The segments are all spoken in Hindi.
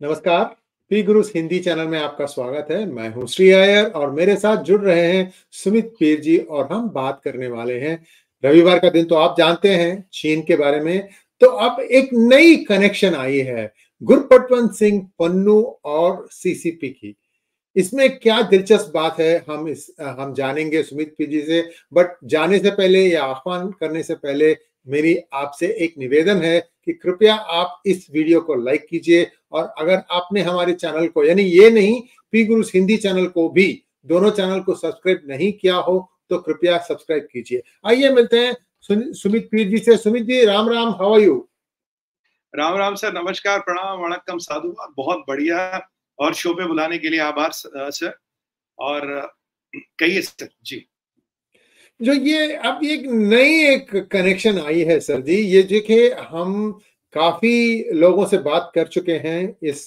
नमस्कार। पी गुरुस हिंदी चैनल में आपका स्वागत है। मैं हूँ श्री आयर और मेरे साथ जुड़ रहे हैं सुमित पीर जी और हम बात करने वाले हैं। रविवार का दिन तो आप जानते हैं चीन के बारे में। तो अब एक नई कनेक्शन आई है गुरपटवंत सिंह, पन्नू और सीसीपी की। इसमें क्या दिलचस्प बात है हम इस, हम जानेंगे सुमित पी जी से बट जाने से पहले या आह्वान करने से पहले मेरी आपसे एक निवेदन है कि कृपया आप इस वीडियो को लाइक कीजिए और अगर आपने हमारे चैनल को, यानी ये नहीं, पी गुरुस हिंदी चैनल को भी दोनों चैनल को सब्सक्राइब नहीं किया हो तो कृपया सब्सक्राइब कीजिए। आइए मिलते हैं सुमित पीर जी से। Sumit ji, Ram Ram how you Ram Ram sir, नमस्कार, प्रणाम, वणक्कम, साधु बहुत बढ़िया और शो पे बुलाने के लिए आभार सर। और कहिए सर, जी। जो ये, अब एक नई एक कनेक्शन आई है सर जी। ये देखिए हम काफ़ी लोगों से बात कर चुके हैं इस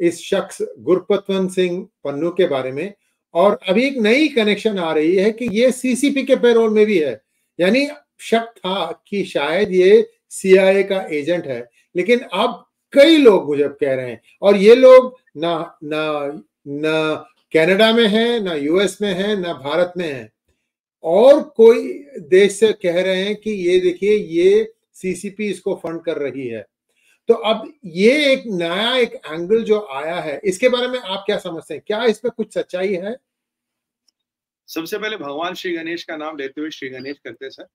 इस शख्स गुरपतवंत सिंह पन्नू के बारे में। और अभी एक नई कनेक्शन आ रही है कि ये सीसीपी के पेरोल में भी है। यानी शक था कि शायद ये सीआईए का एजेंट है। लेकिन अब कई लोग मुझे कह रहे हैं। और ये लोग ना ना ना कनाडा में है, ना यूएस में है, ना भारत में है। और कोई देश से कह रहे हैं कि ये देखिए, ये सीसीपी इसको फंड कर रही है। तो अब ये एक नया एक एंगल जो आया है, इसके बारे में आप क्या समझते हैं? क्या इसमें कुछ सच्चाई है? सबसे पहले भगवान श्री गणेश का नाम लेते हुए श्री गणेश करते सर।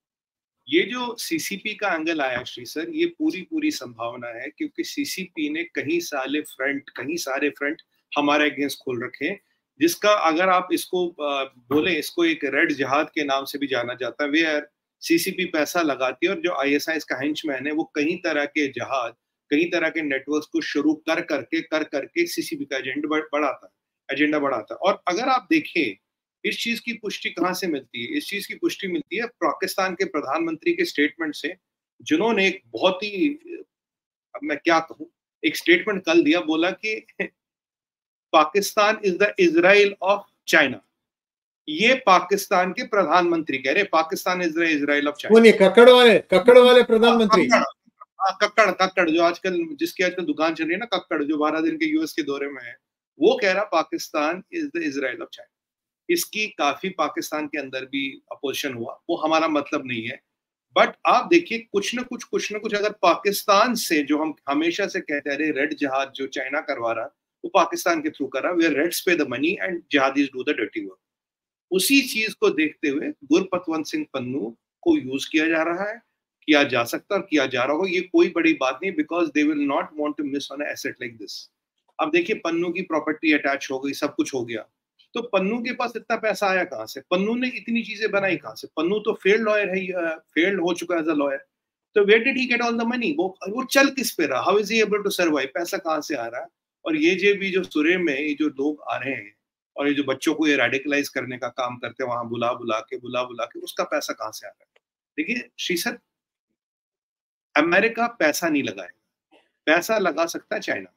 ये जो सीसीपी का एंगल आया श्री, सर, ये पूरी पूरी संभावना है, क्योंकि सीसीपी ने कहीं सारे फ्रंट कहीं सारे फ्रंट हमारे अगेंस्ट खोल रखे हैं। जिसका अगर आप इसको बोले, इसको एक रेड जहाद के नाम से भी जाना जाता है, वे सीसीपी पैसा लगाती है और जो आई एस आई का हिंचमैन है, वो कई तरह के जहाज़, कई तरह के नेटवर्क को शुरू कर करके कर करके सीसीपी का एजेंडा बढ़ाता है एजेंडा बढ़ाता है। और अगर आप देखें, इस चीज़ की पुष्टि कहाँ से मिलती है? इस चीज़ की पुष्टि मिलती है पाकिस्तान के प्रधानमंत्री के स्टेटमेंट से, जिन्होंने एक बहुत ही, अब मैं क्या कहूँ, एक स्टेटमेंट कल दिया, बोला कि Pakistan is the Israel of China ये पाकिस्तान के प्रधानमंत्री कह रहे Pakistan is the Israel of China Kakar वाले कक्कड़ वाले प्रधानमंत्री। हाँ, कक्कड़ कक्कड़ जो आजकल जिसकी आजकल दुकान चल रही है ना कक्कड़ जो बारह दिन के यूएस के दौरे में है वो कह रहा Pakistan is the Israel of China इसकी काफ़ी पाकिस्तान के अंदर भी अपोजिशन हुआ वो हमारा मतलब नहीं है। बट आप देखिए कुछ ना कुछ कुछ ना कुछ अगर पाकिस्तान से जो हम हमेशा से कहते रहे रेड जहाज़ जो चाइना करवा रहा वो पाकिस्तान के थ्रू कर है। Reds pay the money and jihadis do the dirty work उसी चीज़ को देखते हुए गुरपतवंत सिंह पन्नू को यूज़ किया जा रहा है, किया जा सकता और किया जा रहा हो ये कोई बड़ी बात नहीं because they will not want to miss on asset like this अब देखिए, पन्नू की प्रॉपर्टी अटैच हो गई, सब कुछ हो गया। तो पन्नू के पास इतना पैसा आया कहाँ से? पन्नू ने इतनी चीज़ें बनाई कहाँ से? पन्नू तो फेल्ड लॉयर है फेल्ड हो चुका एज अ लॉयर तो where did he get all the money वो वो चल किस पे रहा? How is he able to survive पैसा कहाँ से आ रहा है? और ये जो भी जो सुरे में ये जो लोग आ रहे हैं और ये जो बच्चों को ये रेडिकलाइज करने का काम करते हैं, वहाँ बुला बुला के, बुला बुला के, उसका पैसा कहाँ से आ रहा है? देखिए शीसर अमेरिका पैसा नहीं लगाएगा। पैसा लगा सकता है चाइना।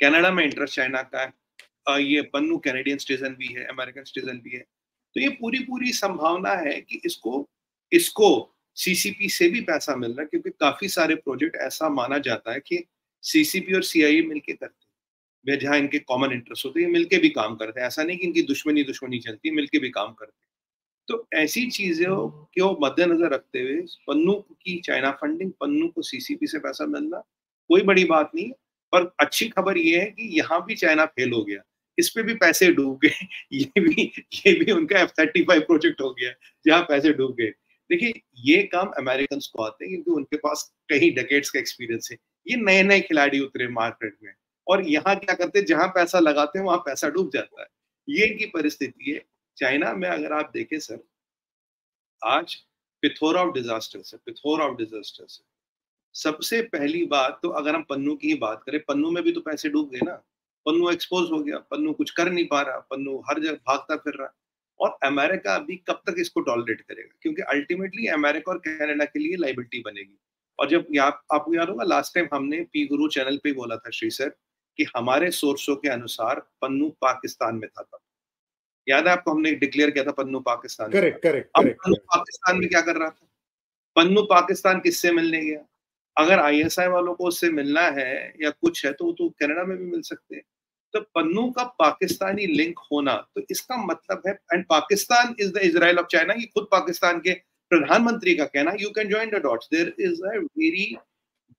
कनाडा में इंटरेस्ट चाइना का है। ये पन्नू कैनेडियन सिटीजन भी है अमेरिकन सिटीजन भी है। तो ये पूरी पूरी संभावना है कि इसको इसको सीसीपी से भी पैसा मिल रहा है, क्योंकि काफ़ी सारे प्रोजेक्ट ऐसा माना जाता है कि सीसीपी और सीआईए मिलके करते वे जहाँ इनके कॉमन इंटरेस्ट होते हैं, मिलके भी काम करते हैं। ऐसा नहीं कि इनकी दुश्मनी दुश्मनी चलती, मिलके भी काम करते हैं। तो ऐसी चीज़ों को मद्देनजर रखते हुए पन्नू की चाइना फंडिंग पन्नू को सीसीपी से पैसा मिलना, कोई बड़ी बात नहीं पर अच्छी खबर ये है कि यहाँ भी चाइना फेल हो गया। इस पे भी पैसे डूब गए। ये भी ये भी उनका एफ़ थर्टी फाइव प्रोजेक्ट हो गया, जहाँ पैसे डूब गए। देखिए, ये काम अमेरिकन को आते हैं, क्योंकि उनके पास कई डेकेट्स का एक्सपीरियंस है। ये नए नए खिलाड़ी उतरे मार्केट में। और यहाँ क्या करते हैं जहाँ पैसा लगाते हैं वहाँ पैसा डूब जाता है। ये की परिस्थिति है। चाइना में अगर आप देखें सर आज पिथोर ऑफ़ डिजास्टर है पिथोर ऑफ़ डिजास्टर है सबसे पहली बात तो अगर हम पन्नू की ही बात करें पन्नू में भी तो पैसे डूब गए ना। पन्नू एक्सपोज हो गया पन्नू कुछ कर नहीं पा रहा पन्नू हर जगह भागता फिर रहा। और अमेरिका अभी कब तक इसको टॉलरेट करेगा? क्योंकि अल्टीमेटली अमेरिका और कनाडा के लिए लाइबिलिटी बनेगी। और जब आप, आपको याद होगा लास्ट टाइम हमने पी गुरु चैनल पे बोला था श्री सर कि हमारे सोर्सों के अनुसार पन्नू पाकिस्तान में था तब। याद है आपको हमने डिक्लेयर किया था पन्नू पाकिस्तान करेक्ट करेक्ट अब पन्नू पाकिस्तान में क्या कर रहा था? पन्नू पाकिस्तान किससे मिलने गया? अगर आईएसआई वालों को उससे मिलना है या कुछ है तो वो तो कनाडा में भी मिल सकते हैं। तो पन्नू का पाकिस्तानी लिंक होना तो इसका मतलब है and Pakistan is the Israel of China ये खुद पाकिस्तान के प्रधानमंत्री का कहना you can join the dots there is a very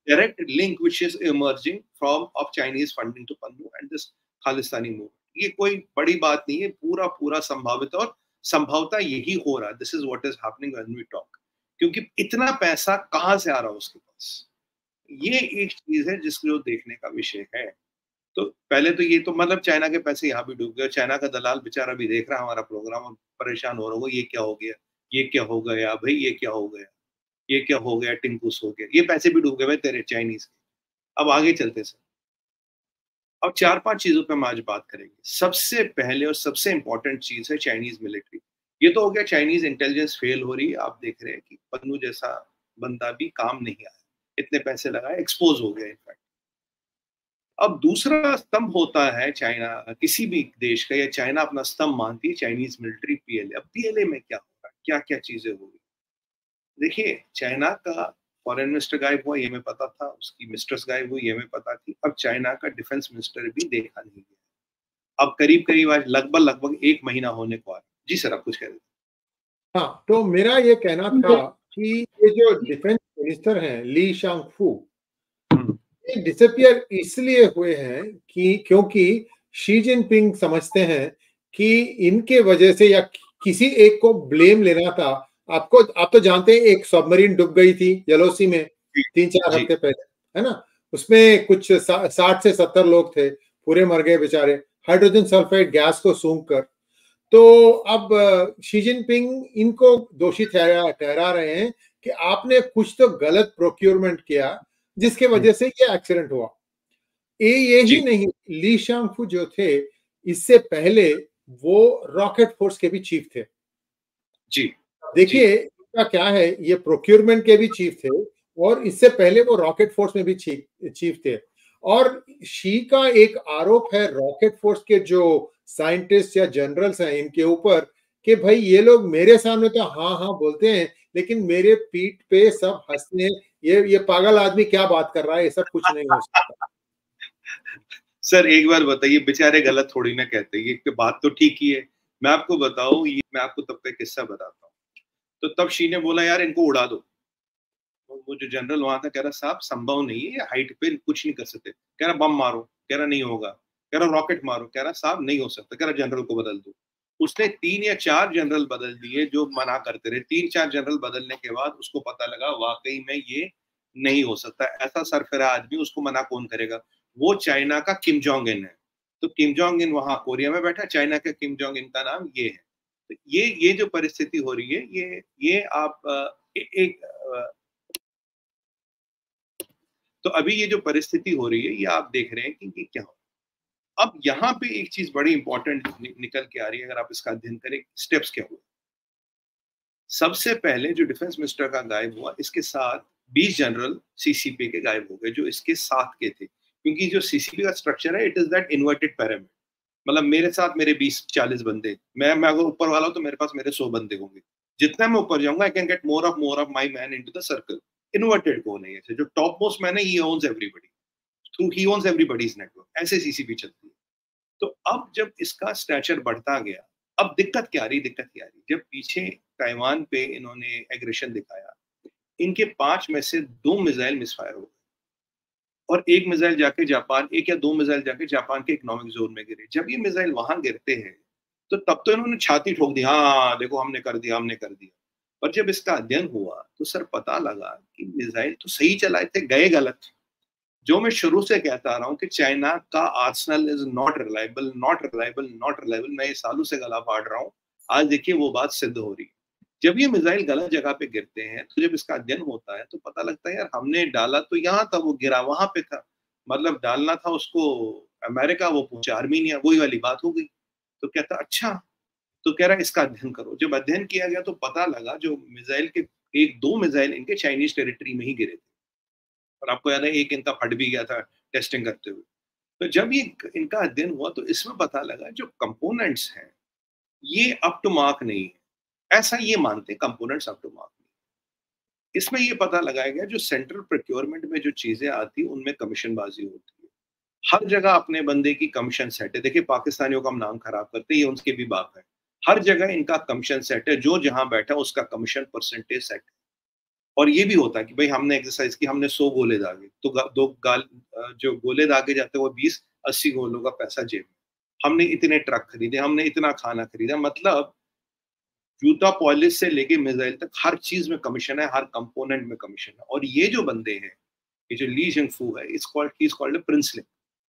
direct link which is emerging from of Chinese funding to Pannun and this Khalistani movement ये कोई बड़ी बात नहीं है पूरा पूरा संभावित और संभवता यही हो रहा है। This is what is happening when we talk क्योंकि इतना पैसा कहाँ से आ रहा है उसके पास? ये एक चीज़ है जिसको देखने का विषय है। तो पहले तो ये तो मतलब चाइना के पैसे यहाँ भी डूब गए चाइना का दलाल बेचारा भी देख रहा है हमारा प्रोग्राम और परेशान हो रहा होगा ये क्या हो गया? ये क्या हो गया? भाई, ये क्या हो गया? ये क्या हो गया टिंकुस हो गया। ये पैसे भी डूब गए भाई तेरे चाइनीज़ के। अब आगे चलते सर। अब चार पाँच चीज़ों पे हम आज बात करेंगे। सबसे पहले और सबसे इंपॉर्टेंट चीज़ है चाइनीज़ मिलिट्री ये तो हो गया चाइनीज़ इंटेलिजेंस फेल हो रही है। आप देख रहे हैं कि पन्नू जैसा बंदा भी काम नहीं आया। इतने पैसे लगाए एक्सपोज हो गया इनफैक्ट अब दूसरा स्तंभ होता है चाइना किसी भी देश का, या चाइना अपना स्तंभ मानती है चाइनीज़ मिलिट्री पीएलए अब पीएलए में क्या होगा? क्या क्या चीज़ें होगी देखिए चाइना का फॉरेन मिनिस्टर गायब हुआ ये हमें पता था। उसकी मिस्ट्रेस गायब हुई ये हमें पता थी। अब चाइना का डिफेंस मिनिस्टर भी देखा नहीं गया। अब करीब करीब आज लगभग लगभग एक महीना होने को आ जी सर आप कुछ कह रहे हाँ तो मेरा ये कहना था कि ये जो डिफेंस मिनिस्टर हैं ली शांग फू ये डिसअपियर इसलिए हुए हैं कि क्योंकि शी जिनपिंग समझते हैं कि इनके वजह से या किसी एक को ब्लेम लेना था आपको आप तो जानते हैं एक सबमरीन डूब गई थी यलोसी में तीन चार हफ़्ते पहले है ना? उसमें कुछ साठ से सत्तर लोग थे पूरे मर गए बेचारे। हाइड्रोजन सल्फाइड गैस को सूंघ कर। तो अब शी जिनपिंग इनको दोषी ठहरा ठहरा रहे हैं कि आपने कुछ तो गलत प्रोक्योरमेंट किया जिसके। वजह से ये एक्सीडेंट हुआ। ये ये ही नहीं ली शांगफू जो थे इससे पहले वो रॉकेट फोर्स के भी चीफ थे। जी। देखिए क्या है ये प्रोक्योरमेंट के भी चीफ थे और इससे पहले वो रॉकेट फोर्स में भी चीफ चीफ थे। और शी का एक आरोप है रॉकेट फोर्स के जो साइंटिस्ट या जनरल्स हैं इनके ऊपर कि भाई ये लोग मेरे सामने तो हाँ हाँ बोलते हैं लेकिन मेरे पीठ पे सब हँसते हैं ये ये पागल आदमी क्या बात कर रहा है ये सब कुछ नहीं हो सकता। सर एक बार बताइए बेचारे गलत थोड़ी ना कहते ये बात तो ठीक ही है। मैं आपको बताऊँ ये मैं आपको तब का किस्सा बताता हूँ। तो तब शी ने बोला, यार, इनको उड़ा दो। तो वो जो जनरल वहाँ था, कह रहा, साहब, संभव नहीं है हाइट पे कुछ नहीं कर सकते। कह रहा, बम मारो। कह रहा, नहीं होगा। कह रहा रॉकेट मारो। कह रहा, साहब, नहीं हो सकता। कह रहा जनरल को बदल दो। उसने तीन या चार जनरल बदल दिए जो मना करते रहे। तीन चार जनरल बदलने के बाद उसको पता लगा, वाकई में ये नहीं हो सकता। ऐसा सरफरा आदमी उसको मना कौन करेगा? वो चाइना का किम जोंग इन है। तो किम जोंग इन वहाँ कोरिया में बैठा। चाइना का किम जोंग इन का नाम ये है। तो ये ये जो परिस्थिति हो रही है ये ये आप ए, एक तो अभी ये जो परिस्थिति हो रही है ये आप देख रहे हैं कि ये क्या हो अब यहाँ पे एक चीज़ बड़ी इंपॉर्टेंट निकल के आ रही है अगर आप इसका अध्ययन करें स्टेप्स क्या हुए? सबसे पहले जो डिफेंस मिनिस्टर का गायब हुआ इसके साथ 20 जनरल सीसीपी के गायब हो गए जो इसके साथ के थे। क्योंकि जो सीसीपी का स्ट्रक्चर है it is that inverted pyramid मतलब मेरे साथ मेरे 20 40 बंदे, मैं मैं अगर ऊपर वाला हूँ तो मेरे पास मेरे सौ बंदे होंगे। जितना मैं ऊपर जाऊँगा I can get more of more of my man into the circle inverted कौन है ऐसे जो टॉप मोस्ट मैन है he owns everybody through he owns everybody's network ऐसे सीसीपी चलती है। तो अब जब इसका स्टैचर बढ़ता गया, अब दिक्कत क्या आ रही? दिक्कत क्या आ रही? जब पीछे ताइवान पे इन्होंने एग्रेशन दिखाया, इनके पाँच में से दो मिसाइल मिसफायर हो गए। और एक मिसाइल जाके जापान, एक या दो मिसाइल जाके जापान के इकोनॉमिक जोन में गिरे। जब ये मिसाइल वहाँ गिरते हैं तो तब तो इन्होंने छाती ठोक दी हाँ देखो हमने कर दिया, हमने कर दिया। पर जब इसका अध्ययन हुआ तो सर पता लगा कि मिसाइल तो सही चलाए थे, गए गलत। जो मैं शुरू से कहता रहा हूँ कि चाइना का arsenal is not reliable not reliable not reliable मैं ये सालों से गला फाड़ रहा हूँ। आज देखिए वो बात सिद्ध हो रही है। जब ये मिसाइल गलत जगह पे गिरते हैं तो जब इसका अध्ययन होता है तो पता लगता है, यार, हमने डाला तो यहाँ था, वो गिरा वहाँ पे था। मतलब डालना था उसको अमेरिका, वो पूछा आर्मीनिया, वही वाली बात हो गई। तो कहता अच्छा। तो कह रहा, इसका अध्ययन करो। जब अध्ययन किया गया तो पता लगा, जो मिसाइल के, एक दो मिसाइल इनके चाइनीज़ टेरिटरी में ही गिरे थे। और आपको याद है, एक इनका फट भी गया था टेस्टिंग करते हुए। तो जब ये इनका अध्ययन हुआ तो इसमें पता लगा, जो कंपोनेंट्स हैं, ये अप टू मार्क नहीं है। ऐसा ये मानते कंपोनेंट्स ऑफ़ टू मार्क इसमें ये पता लगाया गया जो सेंट्रल प्रोक्योरमेंट में जो चीज़ें आती उनमें कमीशनबाजी होती है। हर जगह अपने बंदे की कमीशन सेट है। देखिए पाकिस्तानियों का हम नाम खराब करते हैं ये उनके भी बाप है। हर जगह इनका कमीशन सेट है जो जहाँ बैठा उसका कमीशन परसेंटेज सेट है। और ये भी होता है कि भाई हमने एक्सरसाइज की हमने सौ गोले दागे। तो गा, दो गाल जो गोले दागे जाते हैं वो बीस अस्सी गोलों का पैसा जेब हमने इतने ट्रक खरीदे हमने इतना खाना खरीदा मतलब जूता पॉलिश से लेके मिसाइल तक हर चीज़ में कमीशन है, हर कंपोनेंट में कमीशन है। और ये जो बंदे हैं, ये जो ली जंगफू है is called is called princeling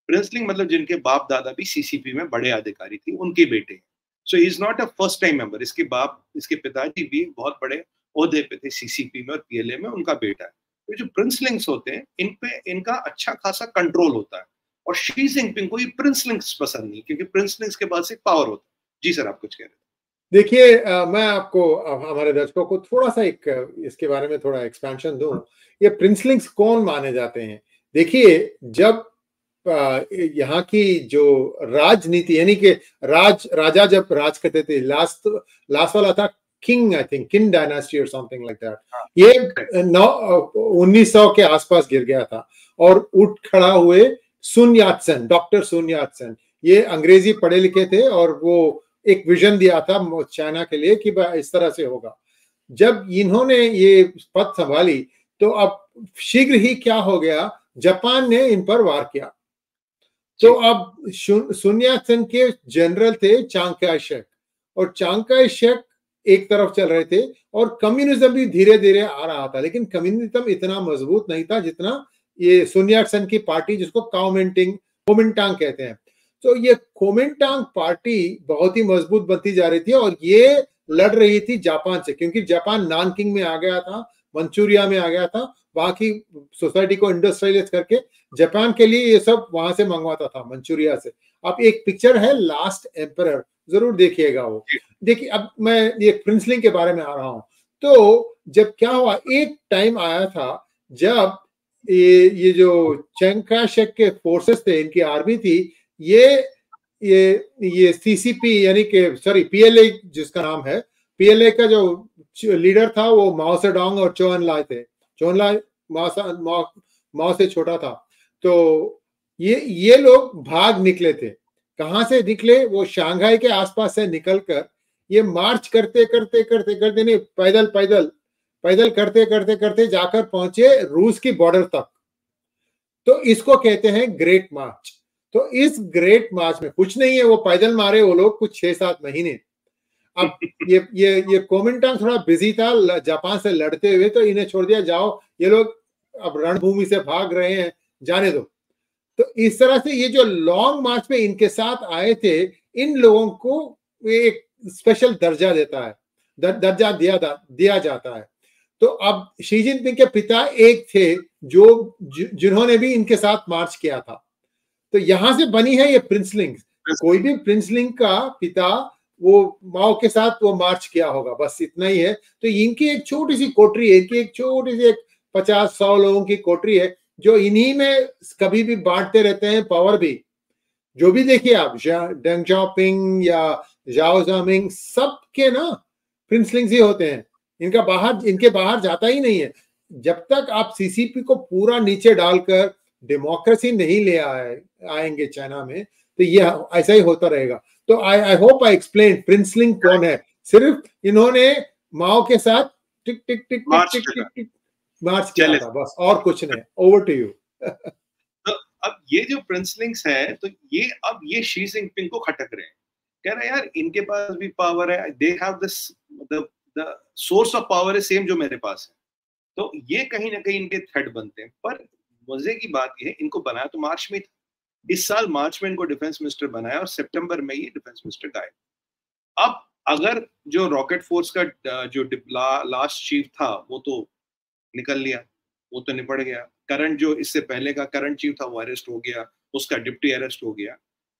princeling मतलब जिनके बाप दादा भी सीसीपी में बड़े अधिकारी थे, उनके बेटे हैं। So is not a first time member इसके बाप, इसके पिताजी भी बहुत बड़े ओहदे पे थे सीसीपी में और पीएलए में, उनका बेटा है। तो जो प्रिंसलिंग्स होते हैं, इन पे, इनका अच्छा खासा कंट्रोल होता है। और शी जिनपिंग को ये प्रिंसलिंग्स पसंद नहीं, क्योंकि प्रिंसलिंग्स के पास एक पावर होता है। जी सर, आप कुछ कह रहे थे देखिए मैं आपको हमारे दर्शकों को थोड़ा सा एक इसके बारे में थोड़ा एक्सपेंशन दूँ। ये प्रिंसलिंग्स कौन माने जाते हैं? देखिए जब यहाँ की जो राजनीति यानी कि राज राजा जब राज करते थे लास्ट लास्ट वाला था Qing I think Qing dynasty और समथिंग लाइक दैट ये नौ उन्नीस सौ के आसपास गिर गया था और उठ खड़ा हुए सुन यात्सन डॉक्टर सुन यात्सन ये अंग्रेज़ी पढ़े लिखे थे और वो एक विजन दिया था चाइना के लिए कि इस तरह से होगा। जब इन्होंने ये पद संभाली तो अब शीघ्र ही क्या हो गया? जापान ने इन पर वार किया। तो अब सुन्यासन के जनरल थे चांगकाई शेख और चांगकाई शेख एक तरफ़ चल रहे थे और कम्युनिज्म भी धीरे धीरे आ रहा था लेकिन कम्युनिज्म इतना मज़बूत नहीं था जितना ये सुन्यासन की पार्टी जिसको काउमेंटिंग कोमिंटांग कहते हैं। तो ये कोमिंटांग पार्टी बहुत ही मज़बूत बनती जा रही थी और ये लड़ रही थी जापान से क्योंकि जापान नानकिंग में आ गया था मंचूरिया में आ गया था वहाँ की सोसाइटी को इंडस्ट्रियलाइज करके जापान के लिए ये सब वहाँ से मंगवाता था मंचूरिया से। अब एक पिक्चर है लास्ट एम्पर ज़रूर देखिएगा वो। देखिए अब मैं ये प्रिंसलिंग के बारे में आ रहा हूँ। तो जब क्या हुआ एक टाइम आया था जब ये ये जो चंका शेक के फोर्सेस थे इनकी आर्मी थी ये ये ये सीसीपी यानी कि सॉरी पीएलए जिसका नाम है पीएलए का जो लीडर था वो माओ से डोंग और चौन लाए थे। चौन लाए माओ माओ से छोटा था। तो ये ये लोग भाग निकले थे। कहाँ से निकले? वो शांघाई के आसपास से निकलकर ये मार्च करते करते करते करते नहीं, पैदल पैदल पैदल करते करते करते जाकर पहुँचे रूस की बॉर्डर तक। तो इसको कहते हैं ग्रेट मार्च। तो इस ग्रेट मार्च में कुछ नहीं है वो पैदल मारे वो लोग कुछ छह सात महीने। अब ये ये ये कोमिंटांग थोड़ा बिज़ी था जापान से लड़ते हुए तो इन्हें छोड़ दिया जाओ ये लोग अब रणभूमि से भाग रहे हैं जाने दो। तो इस तरह से ये जो लॉन्ग मार्च में इनके साथ आए थे इन लोगों को एक स्पेशल दर्जा देता है दर, दर्जा दिया दिया जाता है। तो अब शी जिनपिंग के पिता एक थे जो जिन्होंने भी इनके साथ मार्च किया था। तो यहाँ से बनी है ये प्रिंसलिंग कोई भी प्रिंसलिंग का पिता वो माओ के साथ वो मार्च किया होगा बस इतना ही है। तो इनकी एक छोटी सी कोटरी है इनकी एक छोटी सी एक पचास सौ लोगों की कोटरी है जो इन्हीं में कभी भी बांटते रहते हैं पावर भी। जो भी देखिए आप डेंग या जाओ जामिंग सब के ना प्रिंसलिंग्स ही होते हैं। इनका बाहर इनके बाहर जाता ही नहीं है। जब तक आप सीसीपी को पूरा नीचे डालकर डेमोक्रेसी नहीं ले आए आएँगे चाइना में तो ये ऐसा ही होता रहेगा। तो I I hope I explain princeling कौन है? सिर्फ़ इन्होंने माओ के साथ टिक टिक टिक टिक टिक टिक टिक मार्च किया था बस और कुछ नहीं। ओवर टू यू तो अब ये जो प्रिंसलिंग्स है तो ये अब ये शी जिनपिंग को खटक रहे हैं। कह रहे यार इनके पास भी पावर है they have this the the source of power है सेम जो मेरे पास है। तो ये कहीं ना कहीं इनके थ्रेड बनते हैं पर मज़े की बात यह है इनको बनाया तो मार्च में था। इस साल मार्च में इनको डिफेंस मिनिस्टर बनाया और सितंबर में ये डिफेंस मिनिस्टर गायब। अब अगर जो रॉकेट फोर्स का जो ला, लास्ट चीफ था वो तो निकल लिया वो तो निपट गया। करंट जो इससे पहले का करंट चीफ था वो अरेस्ट हो गया उसका डिप्टी अरेस्ट हो गया।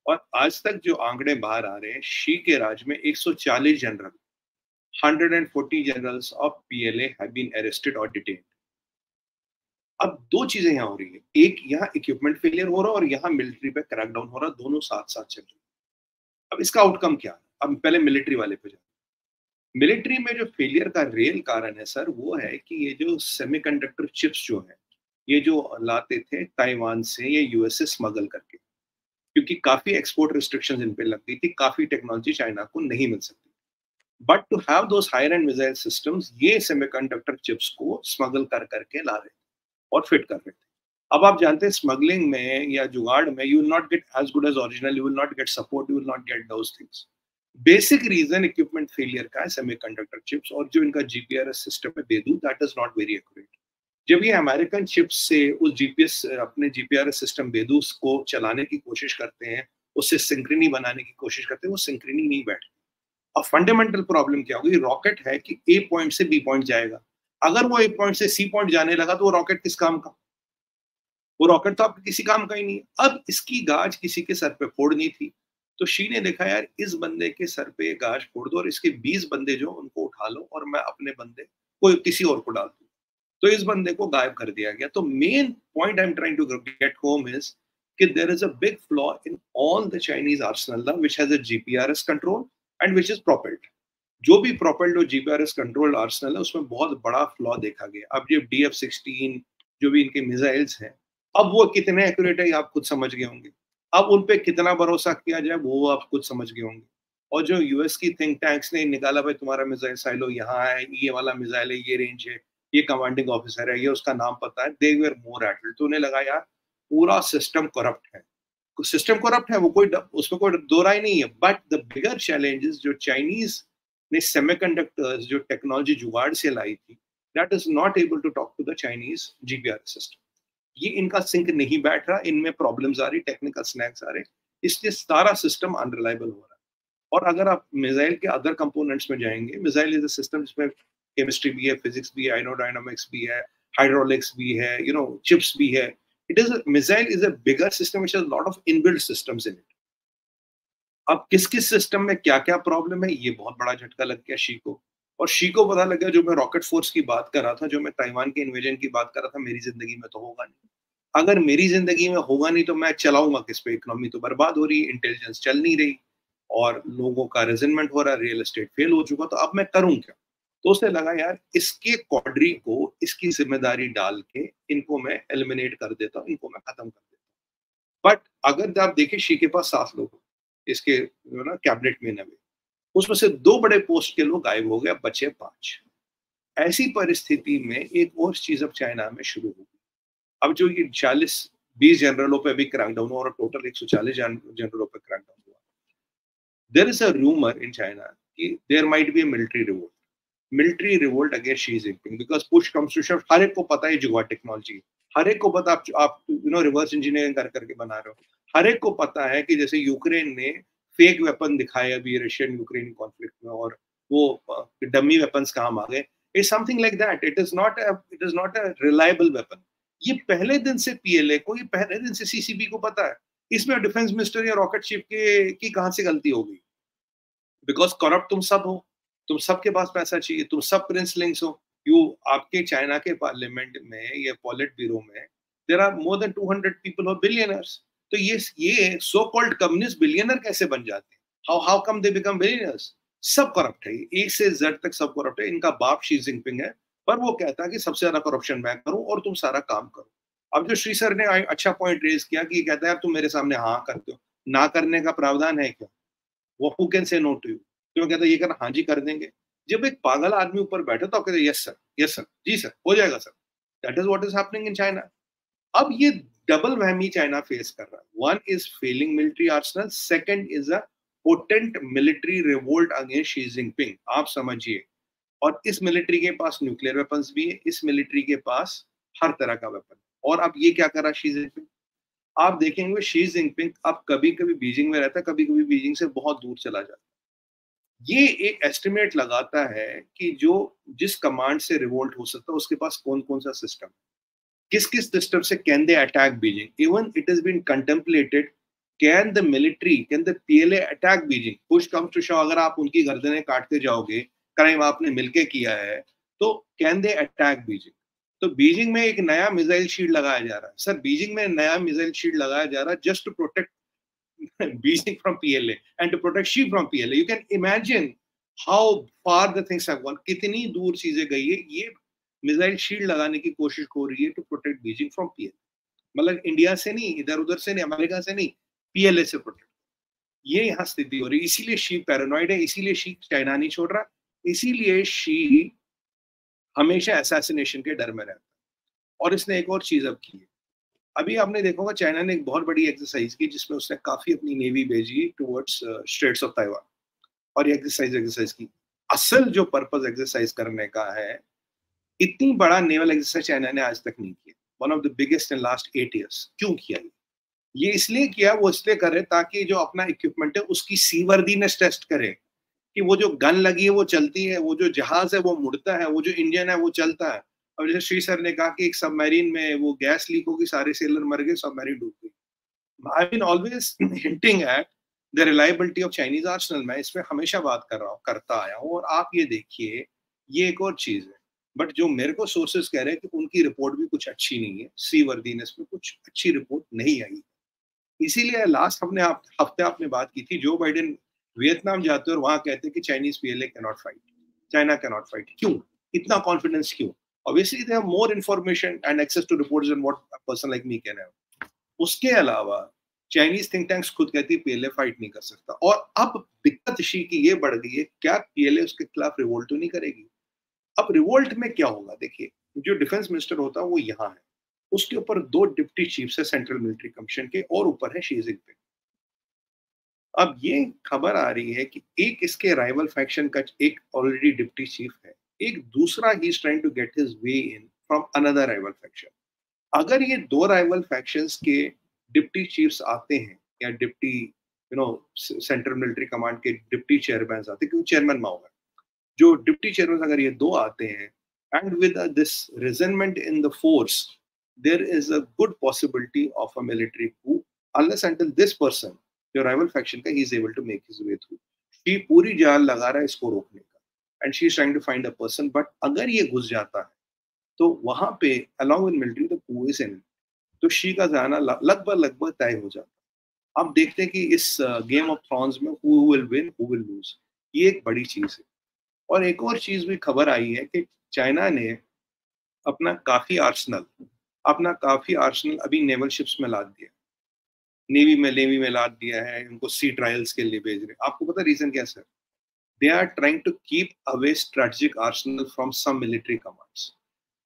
और आज तक जो आंकड़े बाहर आ रहे हैं शी के राज में 140 general 140 generals of PLA have been arrested और डिटेन्ड अब दो चीज़ें यहाँ हो रही है। एक, यहाँ इक्विपमेंट फेलियर हो रहा है और यहाँ मिलिट्री पे क्रैकडाउन हो रहा है। दोनों साथ साथ चल रहे अब इसका आउटकम क्या है? अब पहले मिलिट्री वाले पे जाए मिलिट्री में जो फेलियर का रियल कारण है सर वो है कि ये जो सेमीकंडक्टर चिप्स जो है, ये जो लाते थे ताइवान से, या यूएस से स्मगल करके, क्योंकि काफ़ी एक्सपोर्ट रिस्ट्रिक्शन इन पे लग गई थी, काफ़ी टेक्नोलॉजी चाइना को नहीं मिल सकती। But to have those higher and missile systems ये सेमीकंडक्टर चिप्स को स्मगल कर करके ला रहे और फिट कर रहे थे। अब आप जानते हैं स्मगलिंग में या जुगाड़ में you not get as good as original you will not get support you will not get those things basic reason equipment failure का है सेमीकंडक्टर चिप्स और जो इनका जीपीआरएस सिस्टम है Beidou that is not very accurate जब ये अमेरिकन चिप्स से उस जीपीएस अपने जीपीआरएस सिस्टम बेदूस को चलाने की कोशिश करते हैं, उससे सिंक्रिनी बनाने की कोशिश करते हैं, वो सिंक्रिनी नहीं बैठती। अब फंडामेंटल प्रॉब्लम क्या होगी? रॉकेट है कि ए पॉइंट से बी पॉइंट जाएगा। अगर वो ए पॉइंट से सी पॉइंट जाने लगा तो वो रॉकेट किस काम का? वो रॉकेट तो आपके किसी काम का ही नहीं है। अब इसकी गाज किसी के सर पे फोड़नी थी। तो शी ने देखा यार, इस बंदे के सर पे गाज फोड़ दो और इसके बीस बंदे जो उनको उठा लो और मैं अपने बंदे को किसी और को डाल दू। तो इस बंदे को गायब कर दिया गया। तो main point I am trying to get home is कि there is a big flaw in all the Chinese arsenal which has a GPRS control and which is propelled जो भी प्रोपेल्ड और जीपीआरएस कंट्रोल्ड आर्सनल है, उसमें बहुत बड़ा फ्लॉ देखा गया। अब ये डी एफ़ सिक्सटीन जो भी इनके मिसाइल्स हैं, अब वो कितने एक्यूरेट है आप खुद समझ गए होंगे। अब उन पर कितना भरोसा किया जाए, वो आप खुद समझ गए होंगे। और जो यूएस की थिंक टैंक्स ने निकाला, भाई, तुम्हारा मिसाइल साइलो यहाँ है, ये वाला मिसाइल है, ये रेंज है, ये कमांडिंग ऑफिसर है, ये उसका नाम पता है दे वेर मोर एटल तो उन्हें लगा, यार, पूरा सिस्टम करप्ट है। सिस्टम करप्ट है, वो कोई उसमें कोई दो राय नहीं है बट द बिगर चैलेंजेस जो चाइनीज़ ने सेमीकंडक्टर्स जो टेक्नोलॉजी जुगाड़ से लाई थी that is not able to talk to the Chinese GPR system ये इनका सिंक नहीं बैठ रहा, इनमें प्रॉब्लम्स आ रही टेक्निकल स्नैक्स आ रहे, इसलिए सारा सिस्टम अनरिलायबल हो रहा है। और अगर आप मिसाइल के अदर कंपोनेंट्स में जाएँगे मिसाइल इज़ अ सिस्टम जिसमें केमिस्ट्री भी है फिजिक्स भी है आइनोडाइनमिक्स भी है हाइड्रोलिक्स भी है यू नो चिप्स भी है। It is missile is a bigger system lot of inbuilt systems in it अब किस किस सिस्टम में क्या क्या प्रॉब्लम है, ये बहुत बड़ा झटका लग गया शी को और शी को पता लग गया जो मैं रॉकेट फोर्स की बात कर रहा था, जो मैं ताइवान के इन्वेजन की बात कर रहा था, मेरी ज़िंदगी में तो होगा नहीं। अगर मेरी ज़िंदगी में होगा नहीं तो मैं चलाऊँगा किस पे? इकोनॉमी तो बर्बाद हो रही इंटेलिजेंस चल नहीं रही और लोगों का रेजनमेंट हो रहा है रियल एस्टेट फेल हो चुका तो अब मैं करूँ क्या? तो उसे लगा, यार, इसके क्वाड्री को, इसकी ज़िम्मेदारी डाल के इनको मैं एलिमिनेट कर देता हूँ, इनको मैं खत्म कर देता हूँ। बट अगर आप देखें शी के पास सात लोग इसके जो ना कैबिनेट में नवे उसमें से दो बड़े पोस्ट के लोग गायब हो गए बचे पाँच। ऐसी परिस्थिति में एक और चीज़ अब चाइना में शुरू हो गई। अब जो ये चालीस, बीस जनरलों पे अभी क्रैकडाउन हुआ और टोटल एक सौ चालीस जनरलों पे क्रैकडाउन हुआ। There is a rumour in China कि there might be military revolt military revolt against Xi Jinping because push comes to shove हर एक को पता है जुगाड़ टेक्नोलॉजी हर एक को पता, आप आप यू नो रिवर्स इंजीनियरिंग कर, करके बना रहे हो। हर एक को पता है कि जैसे यूक्रेन ने फेक वेपन दिखाए अभी रशियन यूक्रेन कॉन्फ्लिक्ट में और वो डमी वेपन्स काम आ गए it something like that it is not it is not a reliable weapon ये पहले दिन से पीएलए को, ये पहले दिन से सीसीबी को पता है। इसमें डिफेंस मिनिस्टर या रॉकेट शिप के, की कहाँ से गलती हो गई? बिकॉज़ करप्ट तुम सब हो। तुम सबके पास पैसा चाहिए। तुम सब प्रिंस लिंक्स हो। यू आपके चाइना के पार्लियामेंट में या पॉलिट ब्यूरो में there are more than two hundred people और बिलियनर्स तो ये ये सो कॉल्ड कम्युनिस्ट बिलियनर कैसे बन जाते हैं? How how come they become billionaires सब करप्ट है एक से जेड तक सब करप्ट है। इनका बाप शी जिनपिंग है, पर वो कहता है कि सबसे ज़्यादा करप्शन मैं करूँ और तुम सारा काम करो। अब जो श्री सर ने अच्छा पॉइंट रेज किया कि ये कहता है तुम मेरे सामने हाँ करते हो। ना करने का प्रावधान है क्या? वो who can say no to you तो कहता है, ये करना हाँ जी कर देंगे। जब एक पागल आदमी ऊपर बैठे तो कहते यस सर यस सर जी सर हो जाएगा sir that is what is happening in China अब ये डबल वहमी चाइना फेस कर रहा है one is failing military arsenal second is a potent military revolt against Xi Jinping आप समझिए। और इस मिलिट्री के पास न्यूक्लियर वेपन्स भी है, इस मिलिट्री के पास हर तरह का वेपन और अब ये क्या कर रहा शी जिनपिंग आप देखेंगे शी जिनपिंग अब कभी कभी बीजिंग में रहता है कभी कभी बीजिंग से बहुत दूर चला जाता है। ये एक एस्टिमेट लगाता है कि जो जिस कमांड से रिवोल्ट हो सकता है, उसके पास कौन कौन सा सिस्टम किस किस सिस्टम से can they attack Beijing even it is been contemplated can the military can the PLA attack Beijing push comes to shove अगर आप उनकी गर्दनें काटते जाओगे क्राइम आपने मिलके किया है तो कैन दे अटैक बीजिंग तो बीजिंग में एक नया मिसाइल शील्ड लगाया जा रहा है। सर बीजिंग में नया मिसाइल शील्ड लगाया जा रहा है just to protect Beijing from PLA and to protect Xi from PLA you can imagine how far the things have gone कितनी दूर चीज़ें गई है, ये मिसाइल शील्ड लगाने की कोशिश हो रही है to protect Beijing from PL मतलब इंडिया से नहीं इधर उधर से नहीं, अमेरिका से नहीं पीएलए से प्रोटेक्ट ये यहाँ स्थिति हो रही है। इसीलिए शी पैरानॉइड है, इसीलिए शी चाइना नहीं छोड़ रहा, इसीलिए शी हमेशा असैसिनेशन के डर में रहता है। और इसने एक और चीज़ अब की है। अभी आपने देखा होगा चाइना ने एक बहुत बड़ी एक्सरसाइज की जिसमें उसने काफ़ी अपनी नेवी भेजी टुवर्ड्स स्टेट्स ऑफ़ ताइवान और ये एक्सरसाइज एक्सरसाइज की। असल जो पर्पज एक्सरसाइज करने का है इतनी बड़ा नेवल एक्सरसाइज चाइना ने आज तक नहीं किया। One of the biggest in last eight years क्यों किया ये? ये इसलिए किया, वो इसलिए करे ताकि जो अपना इक्विपमेंट है, उसकी सीवर्दीनेस टेस्ट करे। कि वो जो गन लगी है, वो चलती है, वो जो जहाज़ है, वो मुड़ता है, वो जो इंजन है, वो चलता है। अब जैसे श्री सर ने कहा कि एक सबमरीन में वो गैस लीक होगी, सारे सेलर मर गए सबमरीन डूब गई। I been always hinting at the reliability of Chinese arsenal मैं इसमें हमेशा बात कर रहा हूँ, करता आया हूँ और आप ये देखिए, ये एक और चीज़ है। बट जो मेरे को सोर्सेस कह रहे हैं कि उनकी रिपोर्ट भी कुछ अच्छी नहीं है सी वर्दीनेस में कुछ अच्छी रिपोर्ट नहीं आई इसीलिए लास्ट हमने आप, हफ़्ते आपने बात की थी जो बाइडेन वियतनाम जाते और वहाँ कहते कि Chinese PLA can not fight China can not fight क्यों? इतना कॉन्फिडेंस क्यों? Obviously they have more information and access to reports than what person like me can have उसके अलावा चाइनीज़ थिंक टैंक्स खुद कहती है पीएलए फाइट नहीं कर सकता। और अब दिक्कत शी की ये बढ़ गई है क्या पीएलए उसके खिलाफ रिवोल्ट तो नहीं करेगी? अब रिवोल्ट में क्या होगा? देखिए, जो डिफेंस मिनिस्टर होता है, वो यहाँ है। उसके ऊपर दो डिप्टी चीफ है सेंट्रल मिलिट्री कमीशन के और ऊपर है शी जिनपिंग अब ये खबर आ रही है कि एक इसके राइवल फैक्शन का एक ऑलरेडी डिप्टी चीफ है। एक दूसरा ही trying to get his way in from another rival faction अगर ये दो राइवल फैक्शंस के डिप्टी चीफ्स आते हैं या deputy you know central military command के डिप्टी चेयरमैन आते हैं, क्योंकि चेयरमैन माओ जो डिप्टी चेयरमैन अगर ये दो आते हैं and with this regiment in the force there is a good possibility of a military coup, unless until this person, your rival faction ka he is able to make his way through. She पूरी जाल लगा रहा है इसको रोकने का and Xi is trying to find a person but अगर ये घुस जाता है तो वहाँ पे along with military the coup is in तो शी का जाना लगभग लगभग तय हो जाता है। अब देखते हैं कि इस गेम ऑफ़ थ्रॉन्स में who will win who will lose ये एक बड़ी चीज़ है। और एक और चीज़ भी खबर आई है कि चाइना ने अपना काफ़ी आर्सनल, अपना काफ़ी आर्सनल अभी नेवल शिप्स में लाद दिया। नेवी में नेवी में लाद दिया है उनको सी ट्रायल्स के लिए भेज रहे आपको पता रीजन क्या sir? They are trying to keep away strategic arsenal from some military commands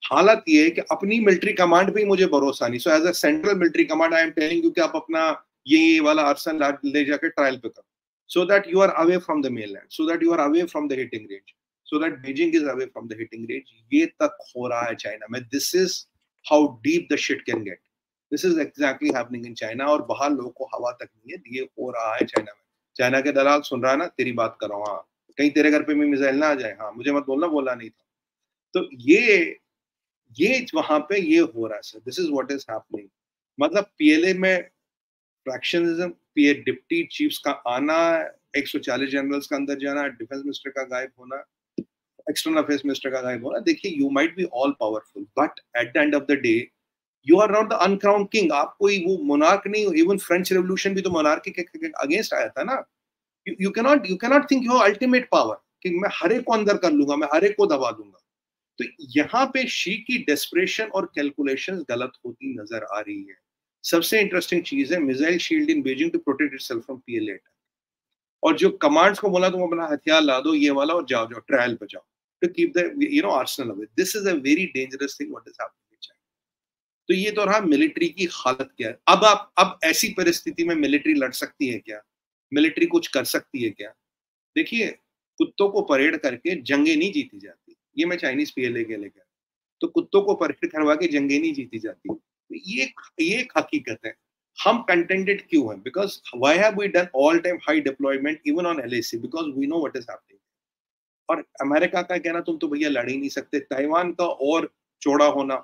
हालत ये है कि अपनी मिलिट्री कमांड पे मुझे भरोसा नहीं। So as a central military command I am telling you कि आप अपना ये ये वाला आर्सनल ले जाकर ट्रायल पे करो। So that you are away from the mainland so that you are away from the hitting range so that Beijing is away from the hitting ये तक हो रहा है चाइना में. This is how deep the shit can get. This is exactly happening in China और बाहर लोगों को हवा तक नहीं है. ये हो रहा है चाइना में. चाइना के दलाल सुन रहा है ना, तेरी बात कर रहा हूँ। हाँ कहीं तेरे घर पे भी मिसाइल ना आ जाए? हाँ मुझे मत बोलना, बोला नहीं था। तो ये ये वहाँ पे ये हो रहा है sir this is what is happening मतलब पीएलए में फ्रैक्शनिज्म पीए डिप्टी चीफ्स का आना 140 जनरल्स का अंदर जाना, डिफेंस मिनिस्टर का गायब होना, एक्सटर्नल अफेयर्स मिनिस्टर का गायब होना, देखिए you might be all powerful but at the end of the day you are not the uncrowned king आप कोई वो मोनार्क नहीं इवन फ्रेंच रेवोल्यूशन भी तो मोनार्की के अगेंस्ट आया था ना। You can not you can not think you ultimate power कि मैं हर एक को अंदर कर लूँगा, मैं हर एक को दबा दूँगा। तो यहाँ पे शी की डेस्परेशन और कैलकुलेशन गलत होती नज़र आ रही है। सबसे इंटरेस्टिंग चीज़ है missile shield in Beijing to protect itself from PLA और जो कमांड्स को बोला तुम अपना हथियार ला दो, ये वाला, और जाओ जाओ ट्रायल पे जाओ, to keep the, you know, arsenal away. This is a very dangerous thing. What is happening in China? तो ये तो रहा मिलिट्री की हालत क्या है अब आप, अब ऐसी परिस्थिति में मिलिट्री लड़ सकती है क्या मिलिट्री कुछ कर सकती है क्या देखिए, कुत्तों को परेड करके जंगे नहीं जीती जाती ये मैं चाइनीज़ पीएलए के लेकर तो कुत्तों को परेड करवा के जंगे नहीं जीती जाती ये ये एक हकीकत है। हम कंटेंटेड क्यों हैं? Because why have we done all time high deployment even on LAC because we know what is happening और अमेरिका का कहना तुम तो भैया लड़ ही नहीं सकते। ताइवान का और चौड़ा होना।